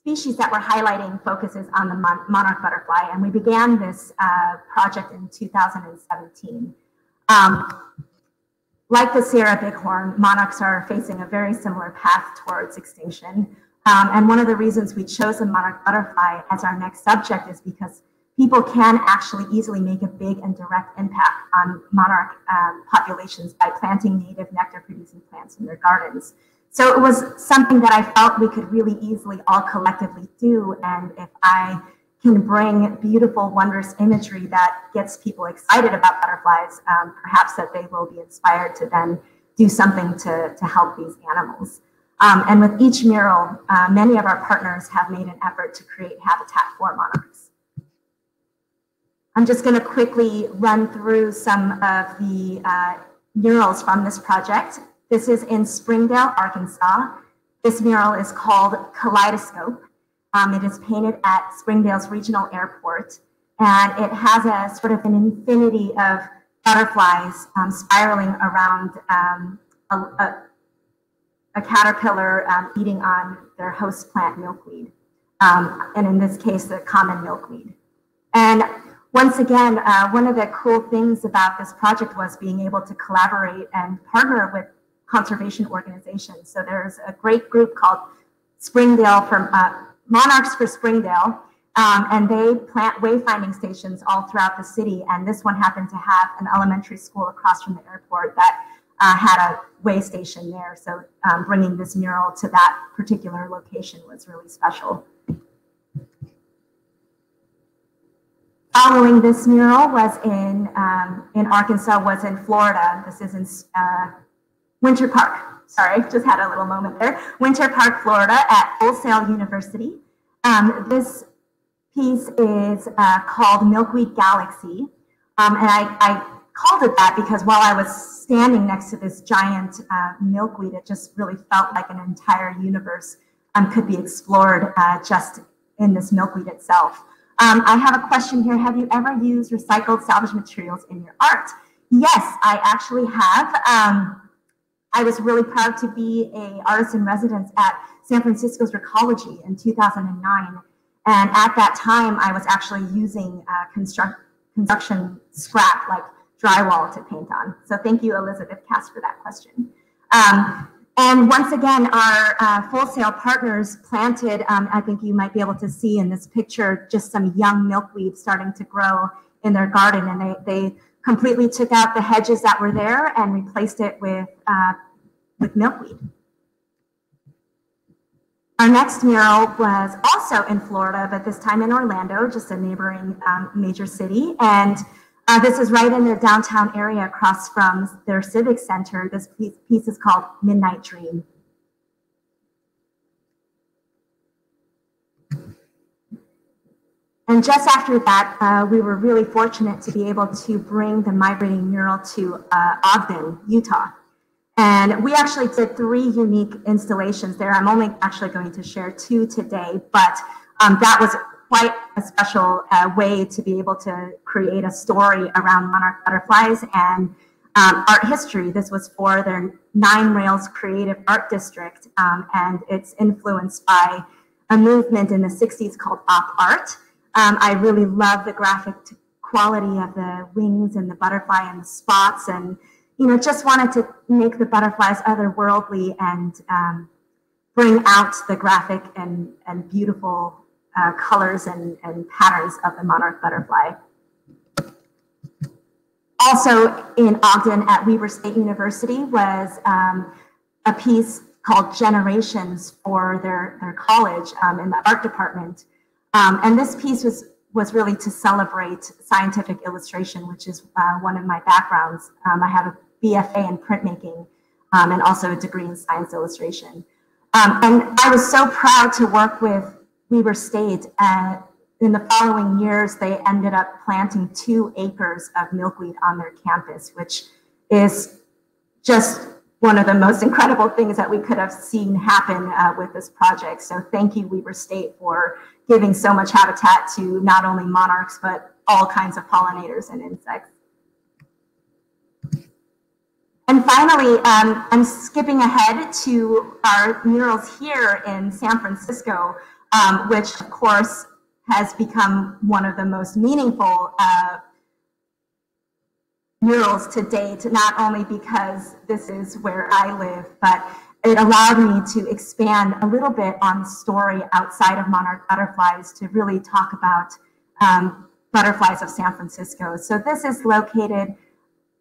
species that we're highlighting focuses on the mon monarch butterfly, and we began this uh, project in 2017. Um, like the Sierra bighorn, monarchs are facing a very similar path towards extinction. Um, and one of the reasons we chose the monarch butterfly as our next subject is because people can actually easily make a big and direct impact on monarch um, populations by planting native nectar producing plants in their gardens. So it was something that I felt we could really easily all collectively do. And if I can bring beautiful, wondrous imagery that gets people excited about butterflies, um, perhaps that they will be inspired to then do something to, to help these animals. Um, and with each mural, uh, many of our partners have made an effort to create habitat for monarchs. I'm just going to quickly run through some of the uh, murals from this project. This is in Springdale, Arkansas. This mural is called Kaleidoscope. Um, it is painted at Springdale's regional airport, and it has a sort of an infinity of butterflies um, spiraling around um, a, a a caterpillar um, eating on their host plant milkweed, um, and in this case, the common milkweed. And once again, uh, one of the cool things about this project was being able to collaborate and partner with conservation organizations. So there's a great group called Springdale from uh, Monarchs for Springdale, um, and they plant wayfinding stations all throughout the city. And this one happened to have an elementary school across from the airport that uh, had a way station there. So um, bringing this mural to that particular location was really special. Following this mural was in um, in Arkansas, was in Florida. This is in uh, Winter Park. Sorry, just had a little moment there. Winter Park, Florida, at Sail University. Um, this piece is uh, called Milkweed Galaxy, um, and I, I, called it that because while I was standing next to this giant uh, milkweed, it just really felt like an entire universe um, could be explored uh, just in this milkweed itself. Um, I have a question here. Have you ever used recycled salvage materials in your art? Yes, I actually have. Um, I was really proud to be a artist in residence at San Francisco's Recology in 2009. And at that time, I was actually using uh, construct, construction scrap like drywall to paint on. So thank you, Elizabeth Cass, for that question. Um, and once again, our uh, Full Sail partners planted, um, I think you might be able to see in this picture, just some young milkweed starting to grow in their garden. And they, they completely took out the hedges that were there and replaced it with, uh, with milkweed. Our next mural was also in Florida, but this time in Orlando, just a neighboring um, major city. And uh, this is right in the downtown area across from their civic center. This piece, piece is called Midnight Dream. And just after that, uh, we were really fortunate to be able to bring the migrating mural to uh, Ogden, Utah. And we actually did three unique installations there. I'm only actually going to share two today, but um, that was quite a special uh, way to be able to create a story around monarch butterflies and um, art history. This was for their Nine Rails Creative Art District, um, and it's influenced by a movement in the 60s called op art. Um, I really love the graphic quality of the wings and the butterfly and the spots, and you know, just wanted to make the butterflies otherworldly and um, bring out the graphic and, and beautiful uh, colors and, and patterns of the monarch butterfly. Also in Ogden at Weber State University was um, a piece called Generations for their, their college um, in the art department. Um, and this piece was, was really to celebrate scientific illustration, which is uh, one of my backgrounds. Um, I have a BFA in printmaking um, and also a degree in science illustration. Um, and I was so proud to work with Weber State. And in the following years, they ended up planting two acres of milkweed on their campus, which is just one of the most incredible things that we could have seen happen uh, with this project. So thank you, Weber State, for giving so much habitat to not only monarchs, but all kinds of pollinators and insects. And finally, um, I'm skipping ahead to our murals here in San Francisco um, which of course has become one of the most meaningful uh, murals to date, not only because this is where I live, but it allowed me to expand a little bit on the story outside of monarch butterflies to really talk about um, butterflies of San Francisco. So this is located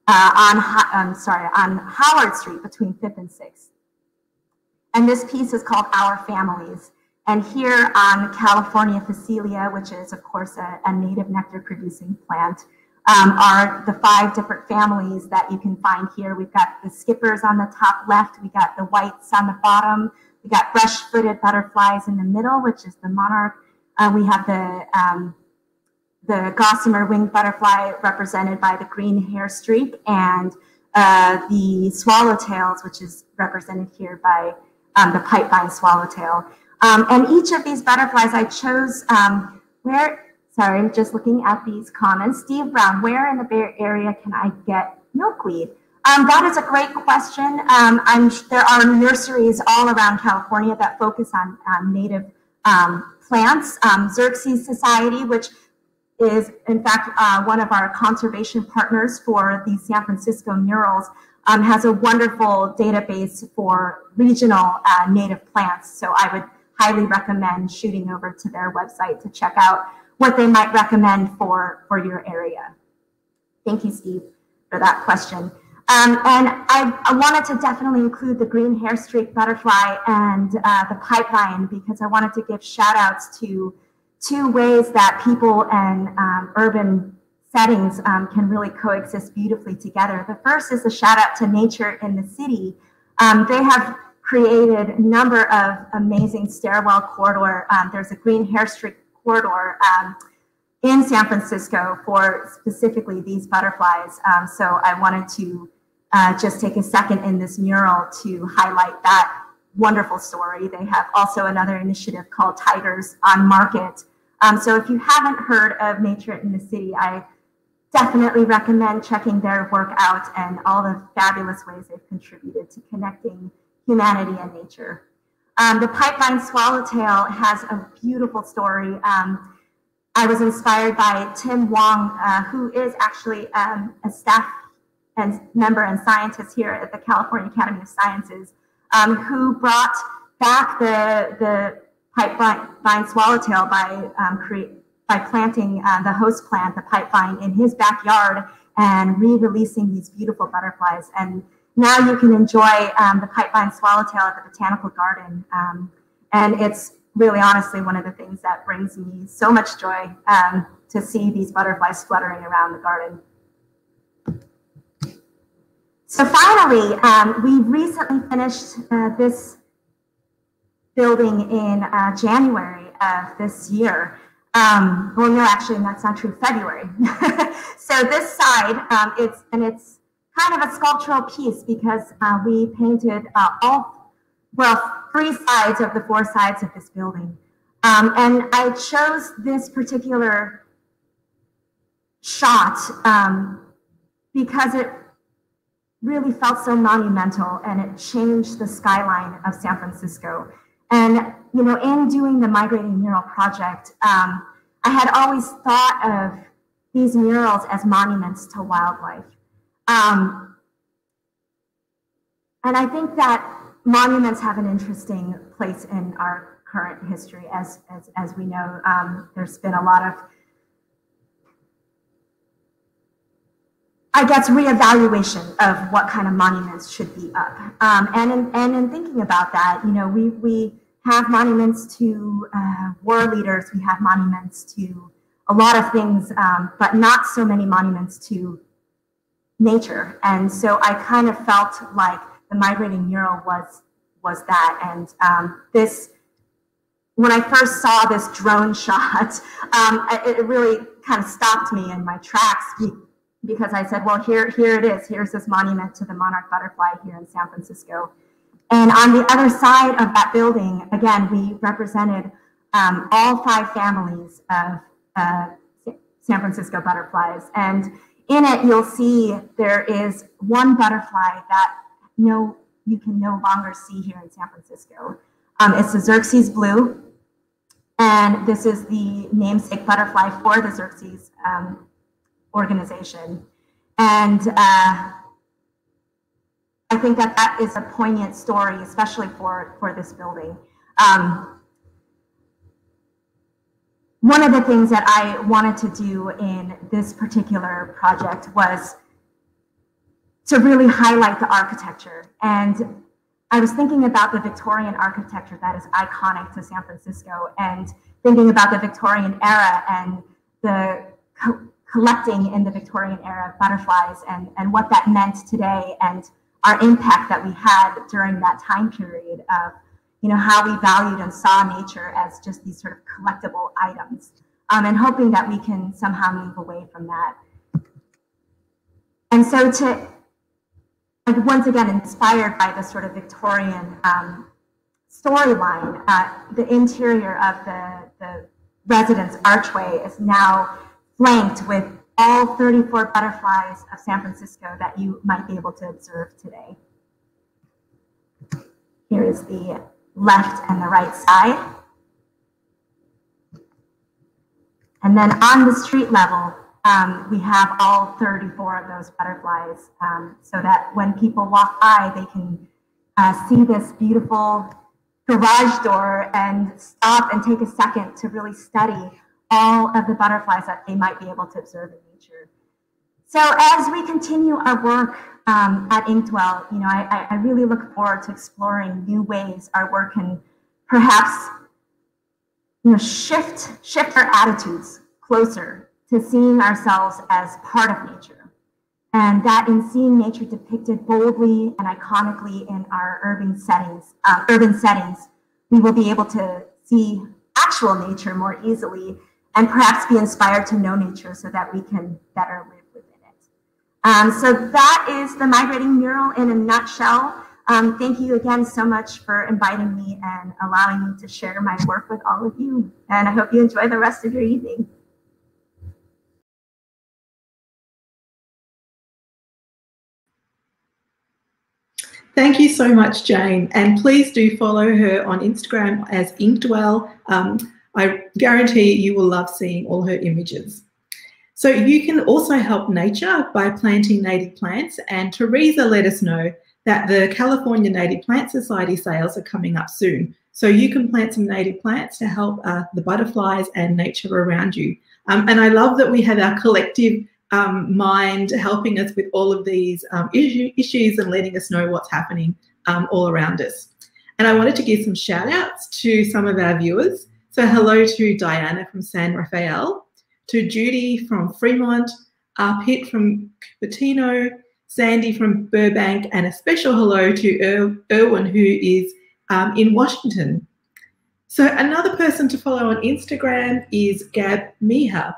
uh, on, I'm sorry, on Howard Street between 5th and 6th. And this piece is called Our Families. And here on California Phacelia, which is of course a, a native nectar producing plant, um, are the five different families that you can find here. We've got the skippers on the top left, we got the whites on the bottom, we got brush-footed butterflies in the middle, which is the monarch. Uh, we have the um, the gossamer winged butterfly represented by the green hair streak, and uh, the swallowtails, which is represented here by um, the pipevine swallowtail. Um, and each of these butterflies I chose um, where, sorry, just looking at these comments. Steve Brown, where in the Bay Area can I get milkweed? Um, that is a great question. Um, there are nurseries all around California that focus on, native um, plants. Um, Xerces Society, which is in fact uh, one of our conservation partners for the San Francisco murals, um, has a wonderful database for regional uh, native plants. So I would highly recommend shooting over to their website to check out what they might recommend for, for your area. Thank you, Steve, for that question. Um, and I, I, wanted to definitely include the green hair streak butterfly and uh, the pipevine because I wanted to give shout outs to two ways that people and um, urban settings um, can really coexist beautifully together. The first is a shout out to nature in the city. Um, they have created a number of amazing stairwell corridor. Um, there's a green hair streak corridor um, in San Francisco for specifically these butterflies. so I wanted to uh, just take a second in this mural to highlight that wonderful story. They have also another initiative called Tigers on Market. Um, so if you haven't heard of Nature in the City, I definitely recommend checking their work out and all the fabulous ways they've contributed to connecting humanity and nature. Um, the pipevine swallowtail has a beautiful story. Um, I was inspired by Tim Wong, uh, who is actually um, a staff and member and scientist here at the California Academy of Sciences, um, who brought back the, the pipevine swallowtail by, um, create, by planting uh, the host plant, the pipevine, in his backyard and re-releasing these beautiful butterflies. And now you can enjoy um, the pipevine swallowtail at the Botanical Garden. Um, and it's really honestly one of the things that brings me so much joy um, to see these butterflies fluttering around the garden. So finally, um, we recently finished uh, this building in uh, January of this year. Um, well, no, actually, that's not true. February. so this side, um, it's and it's kind of a sculptural piece because uh, we painted uh, all well three sides of the four sides of this building, um, and I chose this particular shot um, because it really felt so monumental and it changed the skyline of San Francisco. And, you know, in doing the Migrating Mural Project, um, I had always thought of these murals as monuments to wildlife. Um, and I think that monuments have an interesting place in our current history. As, as, as we know, um, there's been a lot of I guess, reevaluation of what kind of monuments should be up. Um, and, in, and in thinking about that, you know, we, we have monuments to uh, war leaders, we have monuments to a lot of things, um, but not so many monuments to nature. And so I kind of felt like the migrating mural was was that. And um, this, when I first saw this drone shot, um, it, really kind of stopped me in my tracks because I said, well, here, here it is. Here's this monument to the monarch butterfly here in San Francisco. And on the other side of that building, again, we represented um, all five families of uh, San Francisco butterflies. And in it, you'll see there is one butterfly that no, you can no longer see here in San Francisco. Um, it's the Xerces blue. And this is the namesake butterfly for the Xerces um, organization. And uh, I think that that is a poignant story, especially for, for this building. Um, one of the things that I wanted to do in this particular project was to really highlight the architecture. And I was thinking about the Victorian architecture that is iconic to San Francisco and thinking about the Victorian era and the collecting in the Victorian era of butterflies and, and what that meant today and our impact that we had during that time period of you know how we valued and saw nature as just these sort of collectible items um, and hoping that we can somehow move away from that and so to like once again inspired by the sort of victorian um, storyline uh, the interior of the, the residence archway is now flanked with all 34 butterflies of San Francisco that you might be able to observe today. Here is the left and the right side. And then on the street level, um, we have all 34 of those butterflies um, so that when people walk by, they can uh, see this beautiful garage door and stop and take a second to really study all of the butterflies that they might be able to observe in nature. So as we continue our work um, at Inkdwell, you know, I, I really look forward to exploring new ways our work can perhaps, you know, shift shift our attitudes closer to seeing ourselves as part of nature, and that in seeing nature depicted boldly and iconically in our urban settings, uh, urban settings, we will be able to see actual nature more easily and perhaps be inspired to know nature so that we can better live. Um, so that is the migrating mural in a nutshell. Um, thank you again so much for inviting me and allowing me to share my work with all of you. And I hope you enjoy the rest of your evening. Thank you so much, Jane. And please do follow her on Instagram as Inkdwell. Um, I guarantee you will love seeing all her images. So you can also help nature by planting native plants. And Teresa let us know that the California Native Plant Society sales are coming up soon. So you can plant some native plants to help uh, the butterflies and nature around you. Um, and I love that we have our collective um, mind helping us with all of these um, issue, issues and letting us know what's happening um, all around us. And I wanted to give some shout outs to some of our viewers. So hello to Diana from San Rafael, to Judy from Fremont, Pete from Cupertino, Sandy from Burbank, and a special hello to er Erwin, who is um, in Washington. So another person to follow on Instagram is Gab Mejia.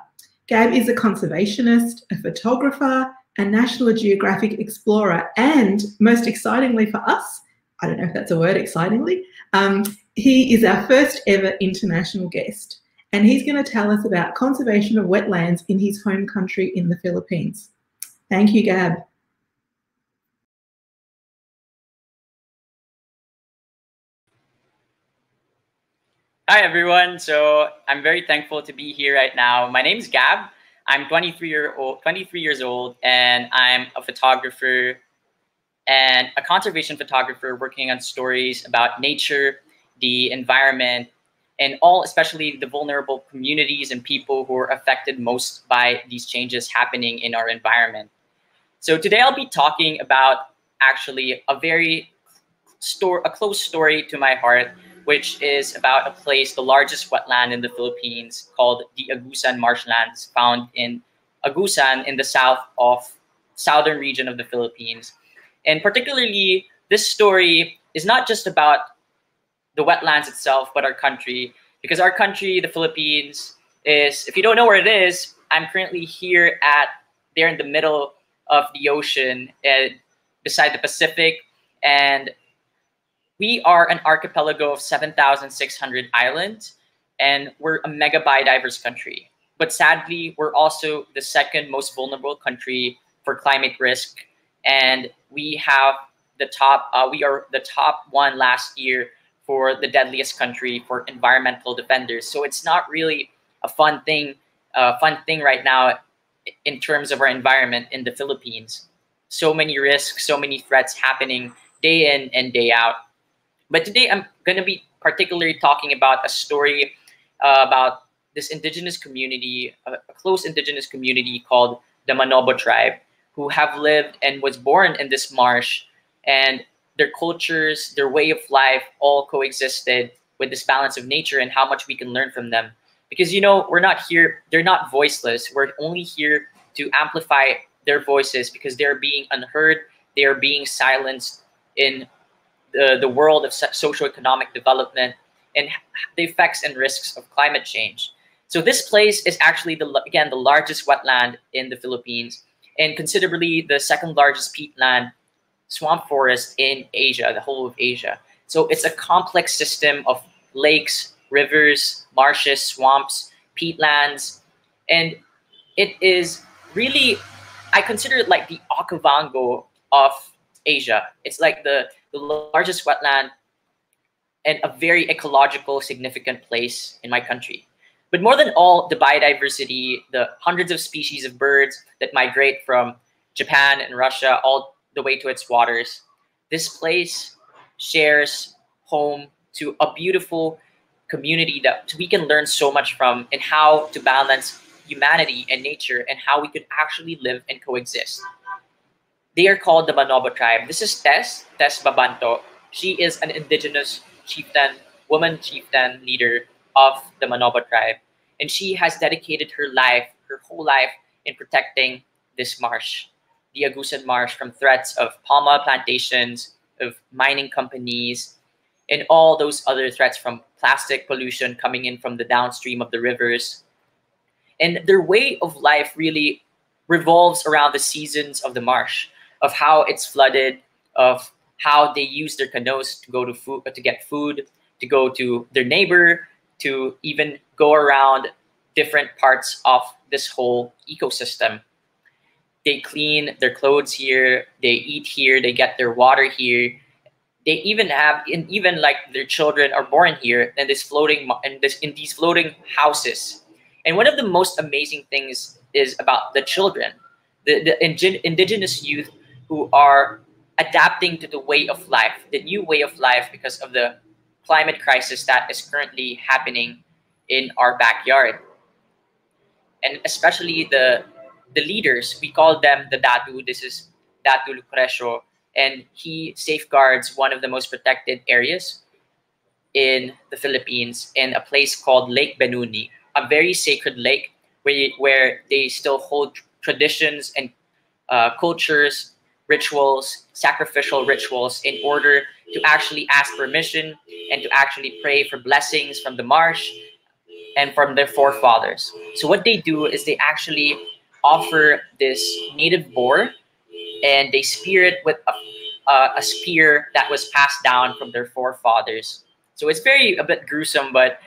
Gab is a conservationist, a photographer, a National Geographic explorer, and most excitingly for us, I don't know if that's a word, excitingly, um, he is our first ever international guest. And he's going to tell us about conservation of wetlands in his home country in the Philippines. Thank you, Gab. Hi, everyone. So I'm very thankful to be here right now. My name is Gab. I'm 23 year old, 23 years old, and I'm a photographer and a conservation photographer working on stories about nature, the environment, and all, especially the vulnerable communities and people who are affected most by these changes happening in our environment. So today I'll be talking about actually a very store, a close story to my heart which is about a place, the largest wetland in the Philippines, called the Agusan Marshlands, found in Agusan in the south of southern region of the Philippines. And particularly, this story is not just about the wetlands itself, but our country, because our country, the Philippines, is, if you don't know where it is, I'm currently here at, there in the middle of the ocean, uh, beside the Pacific, and we are an archipelago of 7,600 islands, and we're a mega biodiverse country. But sadly, we're also the second most vulnerable country for climate risk, and we have the top. Uh, we are the top one last year for the deadliest country for environmental defenders. So it's not really a fun thing, uh, fun thing right now in terms of our environment in the Philippines. So many risks, so many threats happening day in and day out. But today I'm going to be particularly talking about a story uh, about this indigenous community, a, a close indigenous community called the Manobo tribe, who have lived and was born in this marsh, and their cultures, their way of life, all coexisted with this balance of nature and how much we can learn from them. Because you know, we're not here; they're not voiceless. We're only here to amplify their voices because they're being unheard, they are being silenced in the, the world of socioeconomic development and the effects and risks of climate change. So this place is actually the again the largest wetland in the Philippines and considerably the second largest peatland swamp forest in Asia, the whole of Asia. So it's a complex system of lakes, rivers, marshes, swamps, peatlands, and it is really I consider it like the Okavango of Asia. It's like the the largest wetland, and a very ecological significant place in my country. But more than all, the biodiversity, the hundreds of species of birds that migrate from Japan and Russia all the way to its waters, this place shares home to a beautiful community that we can learn so much from and how to balance humanity and nature and how we could actually live and coexist. They are called the Manobo tribe. This is Tess, Tess Babanto. She is an indigenous chieftain, woman chieftain leader of the Manobo tribe. And she has dedicated her life, her whole life, in protecting this marsh, the Agusan Marsh, from threats of palm oil plantations, of mining companies, and all those other threats from plastic pollution coming in from the downstream of the rivers. And their way of life really revolves around the seasons of the marsh, of how it's flooded, of how they use their canoes to go to food to get food, to go to their neighbor, to even go around different parts of this whole ecosystem. They clean their clothes here, they eat here, they get their water here. They even have, and even like their children are born here in this floating, in this in these floating houses. And one of the most amazing things is about the children, the, the indigenous youth who are adapting to the way of life, the new way of life because of the climate crisis that is currently happening in our backyard. And especially the the leaders, we call them the Datu. This is Datu Lucrecio, and he safeguards one of the most protected areas in the Philippines in a place called Lake Benuni, a very sacred lake where, where they still hold traditions and uh, cultures, rituals, sacrificial rituals in order to actually ask permission and to actually pray for blessings from the marsh and from their forefathers. So what they do is they actually offer this native boar and they spear it with a, uh, a spear that was passed down from their forefathers. So it's very a bit gruesome, but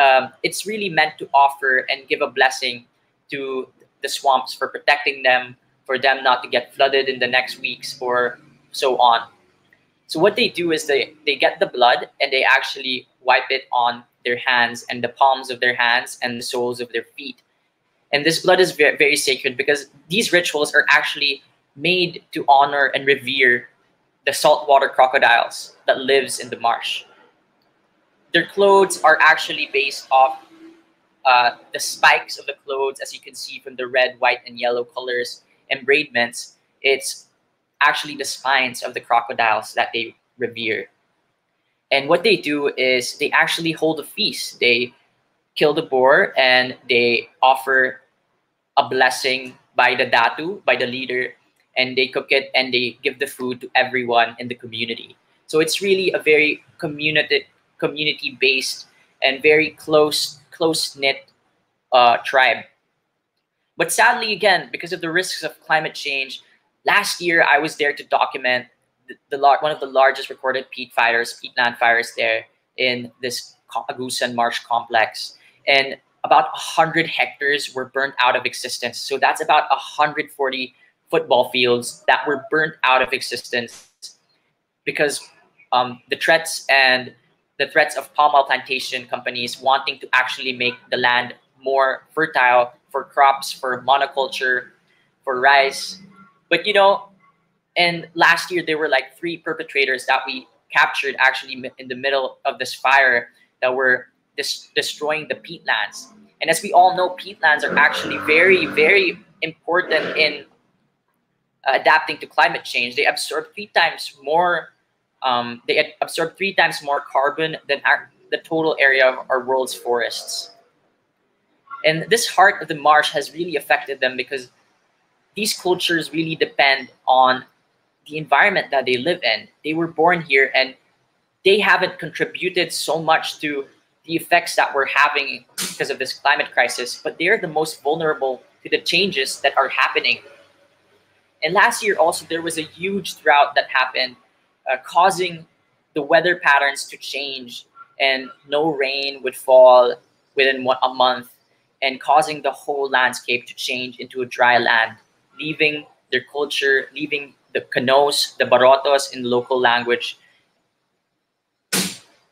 um, it's really meant to offer and give a blessing to the swamps for protecting them, for them not to get flooded in the next weeks or so on. So what they do is they, they get the blood and they actually wipe it on their hands and the palms of their hands and the soles of their feet. And this blood is very, very sacred because these rituals are actually made to honor and revere the saltwater crocodiles that lives in the marsh. Their clothes are actually based off uh, the spikes of the clothes, as you can see from the red, white, and yellow colors and braidments. It's actually the spines of the crocodiles that they revere. And what they do is they actually hold a feast. They kill the boar and they offer a blessing by the datu, by the leader, and they cook it and they give the food to everyone in the community. So it's really a very community community based and very close close knit uh, tribe. But sadly, again, because of the risks of climate change, last year I was there to document the, the one of the largest recorded peat fires, peatland fires there in this Agusan Marsh complex, and about 100 hectares were burnt out of existence. So that's about 140 football fields that were burnt out of existence because um, the threats and the threats of palm oil plantation companies wanting to actually make the land more fertile for crops, for monoculture, for rice. But you know, and last year there were like three perpetrators that we captured actually in the middle of this fire that were destroying the peatlands. And as we all know, peatlands are actually very, very important in uh, adapting to climate change. They absorb three times more. Um, they absorb three times more carbon than our, the total area of our world's forests. And this heart of the marsh has really affected them because these cultures really depend on the environment that they live in. They were born here and they haven't contributed so much to the effects that we're having because of this climate crisis, but they're the most vulnerable to the changes that are happening. And last year also, there was a huge drought that happened, uh, causing the weather patterns to change and no rain would fall within one, a month and causing the whole landscape to change into a dry land, leaving their culture, leaving the canoes, the barotos in local language.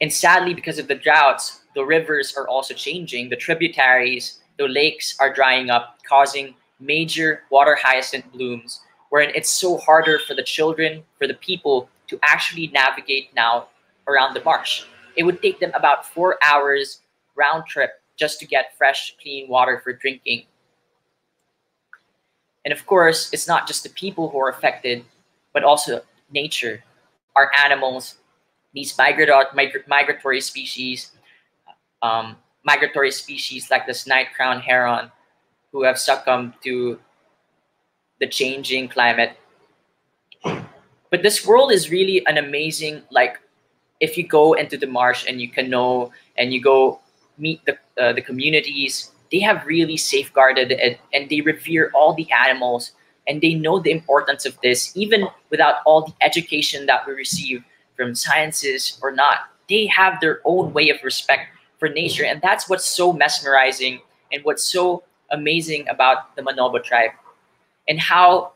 And sadly, because of the droughts, the rivers are also changing. The tributaries, the lakes are drying up, causing major water hyacinth blooms, wherein it's so harder for the children, for the people to actually navigate now around the marsh. It would take them about four hours round trip just to get fresh, clean water for drinking. And of course, it's not just the people who are affected, but also nature, our animals, these migratory species, um, migratory species like the night crown heron, who have succumbed to the changing climate. But this world is really an amazing, like, if you go into the marsh and you can know and you go meet the, uh, the communities, they have really safeguarded it and they revere all the animals and they know the importance of this, even without all the education that we receive from sciences or not. They have their own way of respect for nature. And that's what's so mesmerizing and what's so amazing about the Manobo tribe and how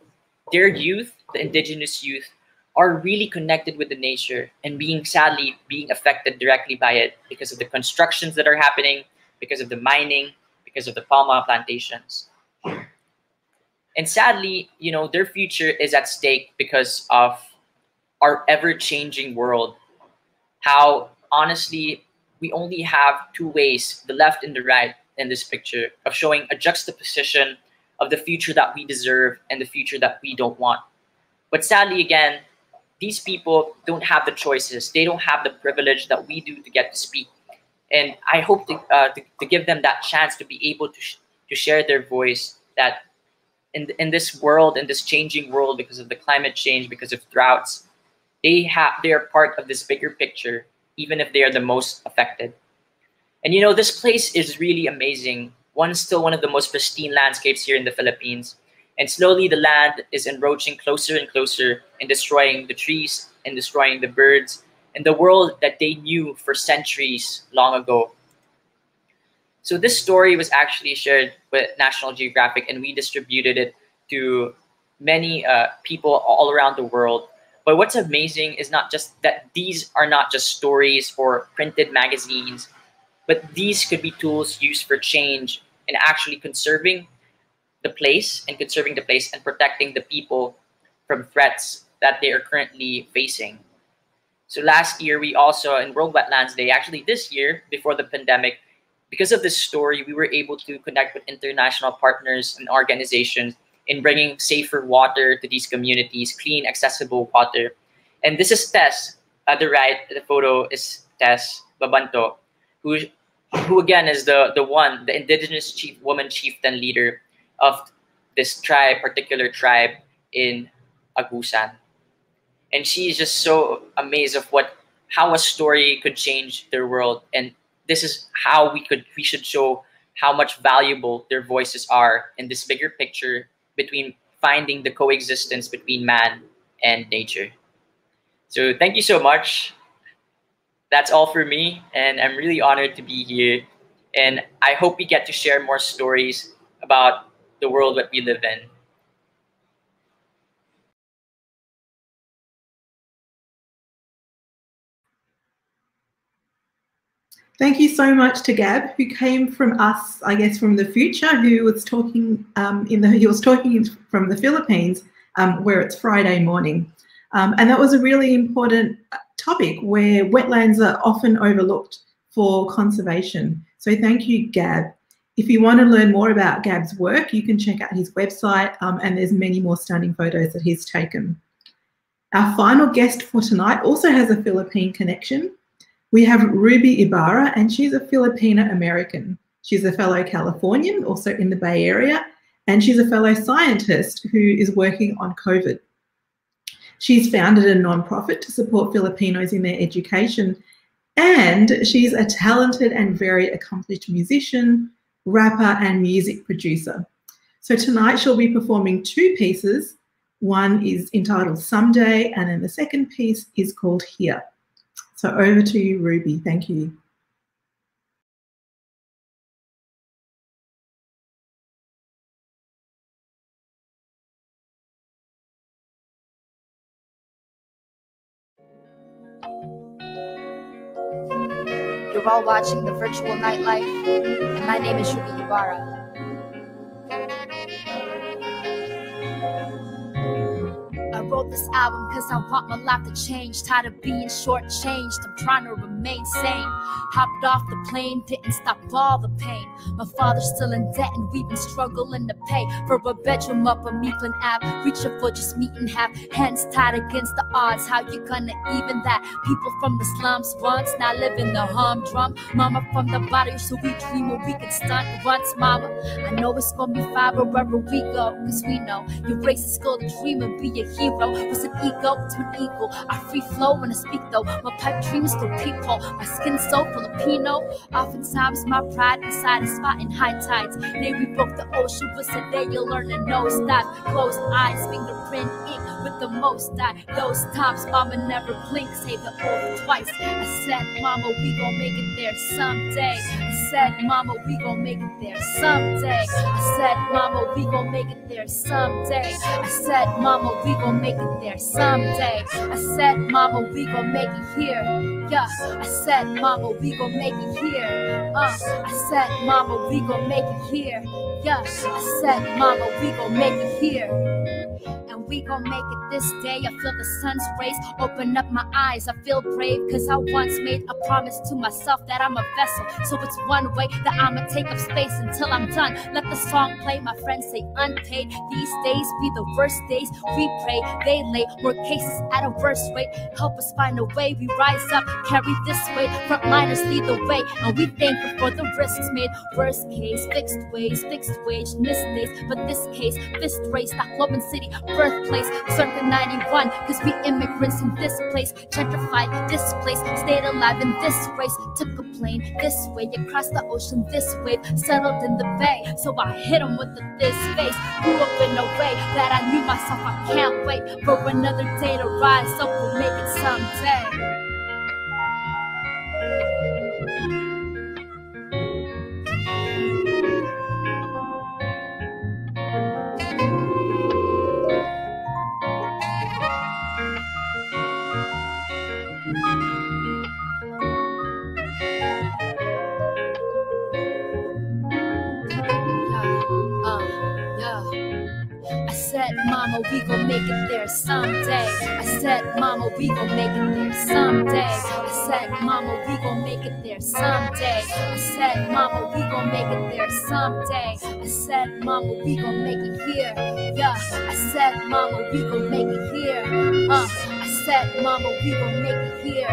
their youth, the indigenous youth, are really connected with the nature and being sadly being affected directly by it because of the constructions that are happening, because of the mining, because of the palm oil plantations. And sadly, you know, their future is at stake because of our ever-changing world. How honestly, we only have two ways, the left and the right in this picture, of showing a juxtaposition of the future that we deserve and the future that we don't want. But sadly, again, these people don't have the choices. They don't have the privilege that we do to get to speak. And I hope to, uh, to, to, give them that chance to be able to, sh to share their voice that in, in this world, in this changing world, because of the climate change, because of droughts, they have they are part of this bigger picture, even if they are the most affected. And you know, this place is really amazing. One still one of the most pristine landscapes here in the Philippines. And slowly the land is encroaching closer and closer and destroying the trees and destroying the birds and the world that they knew for centuries long ago. So this story was actually shared with National Geographic and we distributed it to many uh, people all around the world. But what's amazing is not just that these are not just stories or printed magazines, but these could be tools used for change and actually conserving the place and conserving the place and protecting the people from threats that they are currently facing. So last year, we also, in World Wetlands Day, actually this year, before the pandemic, because of this story, we were able to connect with international partners and organizations in bringing safer water to these communities, clean, accessible water. And this is Tess. At the right, the photo is Tess Babanto, who, who again is the, the one, the indigenous chief woman chieftain leader of this tribe, particular tribe in Agusan and she is just so amazed of what how a story could change their world and this is how we could we should show how much valuable their voices are in this bigger picture between finding the coexistence between man and nature. So thank you so much. That's all for me and i'm really honored to be here. And i hope we get to share more stories about the world that we live in Thank you so much to Gab, who came from us, I guess, from the future, who was talking um, in the he was talking from the Philippines, um, where it's Friday morning, um, and that was a really important topic where wetlands are often overlooked for conservation. So thank you, Gab. If you want to learn more about Gab's work, you can check out his website, um, and there's many more stunning photos that he's taken. Our final guest for tonight also has a Philippine connection. We have Ruby Ibarra, and she's a Filipina American. She's a fellow Californian, also in the Bay Area, and she's a fellow scientist who is working on COVID. She's founded a nonprofit to support Filipinos in their education, and she's a talented and very accomplished musician, rapper, and music producer. So tonight she'll be performing two pieces. One is entitled Someday, and then the second piece is called Here. So over to you, Ruby. Thank you. You're all watching the virtual nightlife, and my name is Ruby Ibarra. Wrote this album because I want my life to change. Tired of being shortchanged. I'm trying to remain sane. Hopped off the plane, didn't stop all the pain. My father's still in debt, and we've been struggling to pay for a bedroom up on Meekland Ave. Reaching for just meat and half, hands tied against the odds. How you gonna even that? People from the slums once, now live in the humdrum. Mama from the bottom, so we dream of we can stunt once, mama. I know it's gonna be fine wherever we go, cause we know your race is still a dream and be a hero. Was an ego to an eagle. I free flow when I speak though. My pipe dreams through people. My skin so Filipino. Oftentimes my pride inside is fighting high tides. They we broke the ocean but today you'll learn to know stop. Closed eyes, fingerprint ink with the most die. Those times mama never blinked, say the oath twice. I said, Mama, we gon' make it there someday. Said, Mama, we gon' make it there someday. I said, Mama, we gon' make it there someday. I said, Mama, we gon' make it there someday. I said, Mama, we gon' make it here. Yeah, I said, Mama, we gon' make it here. Uh, I said, Mama, we gon' make it here. Yeah, I said, Mama, we gon' make it here and we gon' make it this day. I feel the sun's rays open up my eyes. I feel brave cause I once made a promise to myself that I'm a vessel. So it's one way that I'ma take up space until I'm done. Let the song play, my friends say unpaid. These days be the worst days. We pray, they lay more cases at a worse rate. Help us find a way. We rise up, carry this weight. Frontliners lead the way, and we thankful for the risks made. Worst case, fixed ways, fixed wage, days. But this case, fist race, Stock Logan City, birthplace, circa 91. Cause we immigrants in this place, gentrified, displaced, stayed alive in this race. Took a plane this way, across the ocean this wave, settled in the bay. So I hit him with this face. Grew up in a way that I knew myself. I can't wait for another day to rise up. We'll make it someday. Mama, we gon' make it there someday. I said, Mama, we gon' make it there someday. I said, Mama, we gon' make it there someday. I said, Mama, we gon' make it there someday. I said, Mama, we gon' make it here. Yeah, I said, Mama, we gon' make it here. Uh, I said, Mama, we gon' make it here.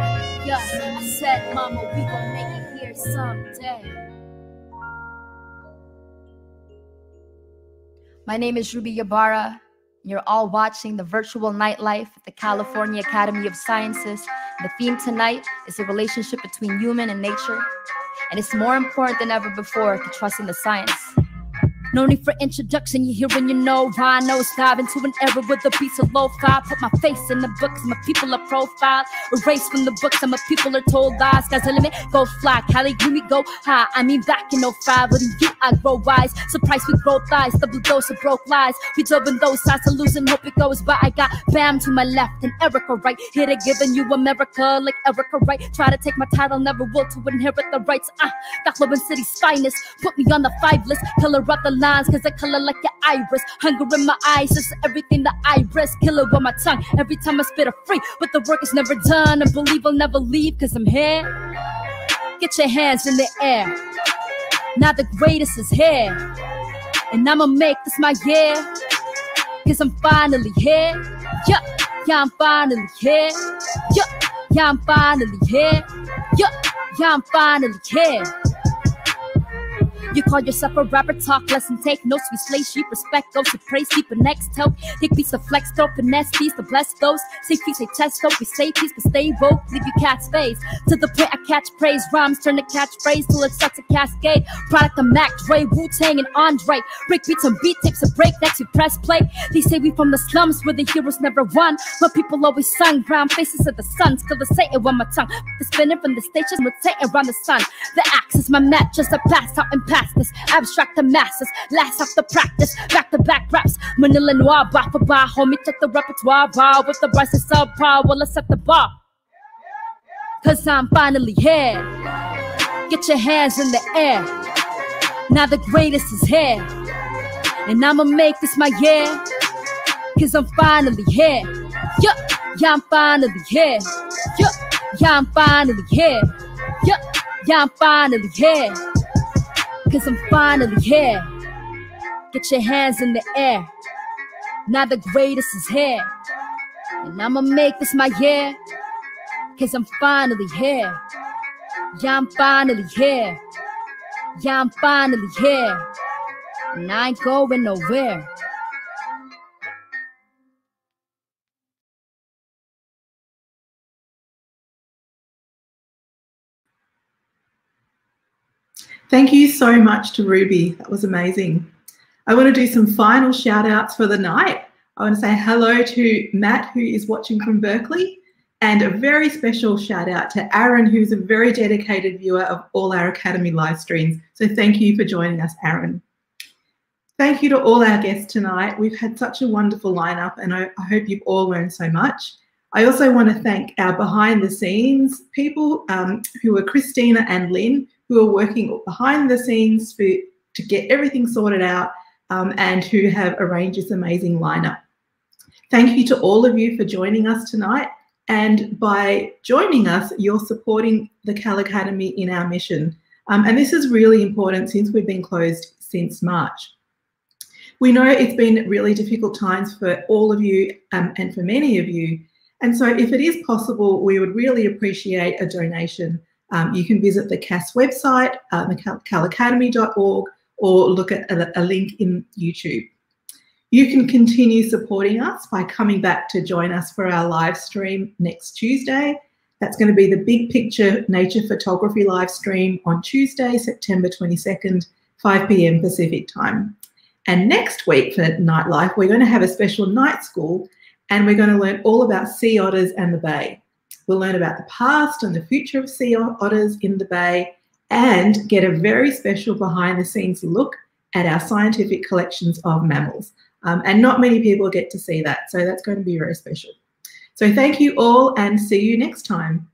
Yeah, I said, Mama, we gon' make it here someday. My name is Ruby Ibarra. You're all watching the virtual nightlife at the California Academy of Sciences. The theme tonight is the relationship between human and nature. And it's more important than ever before to trust in the science. No need for introduction, you hear when you know rhinos dive into an era with a piece of lo-fi. Put my face in the books, my people are profiled. Erase from the books, and my people are told lies. Sky's the limit, go fly. Cali, me go high. I mean back in 05, but in you I grow wise. Surprise with growth thighs, double dose of broke lies. We in those sides to lose and hope it goes by. I got Bam to my left and Erica right. Here to giving you America like Erica right. Try to take my title, never will to inherit the rights. Ah, Tacloban City's finest. Put me on the five list, color up the lines, cause I color like your iris. Hunger in my eyes, just everything that I risk. Killer with my tongue, every time I spit a free. But the work is never done, and believe I'll never leave, cause I'm here. Get your hands in the air. Now the greatest is here. And I'ma make this my year. Cause I'm finally here. Yeah, yeah, I'm finally here. Yeah, yeah, I'm finally here. Yeah, yeah, I'm finally here. You call yourself a rapper, talk less and take notes. We slay sheep, respect those who praise, keep a next toe. Take piece of flex, throw finesse piece to bless those. Say peace, say chest, hope we say peace, but stay woke, leave your cat's face. To the point I catch praise, rhymes turn to catchphrase till it starts to cascade. Product of Mac Dre, Wu Tang, and Andre. Break beats and beat tapes, a break next, you press play. They say we from the slums where the heroes never won, but people always sung. Brown faces of the sun, still the Satan on my tongue. The spinning from the stations, rotating around the sun. The axe is my match, just a pass out and pass this. Abstract the masses, last off the practice. Back to back raps, Manila Noir, bar for bar. Homie, check the repertoire bar with the rice and subpar. Well, let's set the bar. Cause I'm finally here. Get your hands in the air. Now the greatest is here. And I'ma make this my year. Cause I'm finally here. Yeah, yeah, I'm finally here. Yeah, yeah, I'm finally here. Yeah, yeah, I'm finally here. Cause I'm finally here. Get your hands in the air. Now the greatest is here. And I'ma make this my year. Cause I'm finally here. Yeah, I'm finally here. Yeah, I'm finally here. And I ain't going nowhere. Thank you so much to Ruby. That was amazing. I want to do some final shout outs for the night. I want to say hello to Matt, who is watching from Berkeley, and a very special shout out to Aaron, who's a very dedicated viewer of all our Academy live streams. So thank you for joining us, Aaron. Thank you to all our guests tonight. We've had such a wonderful lineup, and I, I hope you've all learned so much. I also want to thank our behind the scenes people um, who are Christina and Lynn, who are working behind the scenes for, to get everything sorted out um, and who have arranged this amazing lineup. Thank you to all of you for joining us tonight. And by joining us, you're supporting the Cal Academy in our mission. Um, and this is really important since we've been closed since March. We know it's been really difficult times for all of you um, and for many of you. And so if it is possible, we would really appreciate a donation um, you can visit the CAS website, uh, calacademy.org, or look at a, a link in YouTube. You can continue supporting us by coming back to join us for our live stream next Tuesday. That's going to be the Big Picture Nature Photography live stream on Tuesday, September 22nd, 5 p.m. Pacific time. And next week for Nightlife, we're going to have a special night school and we're going to learn all about sea otters and the bay. We'll learn about the past and the future of sea otters in the bay and get a very special behind the scenes look at our scientific collections of mammals. Um, and not many people get to see that, so that's going to be very special. So thank you all and see you next time.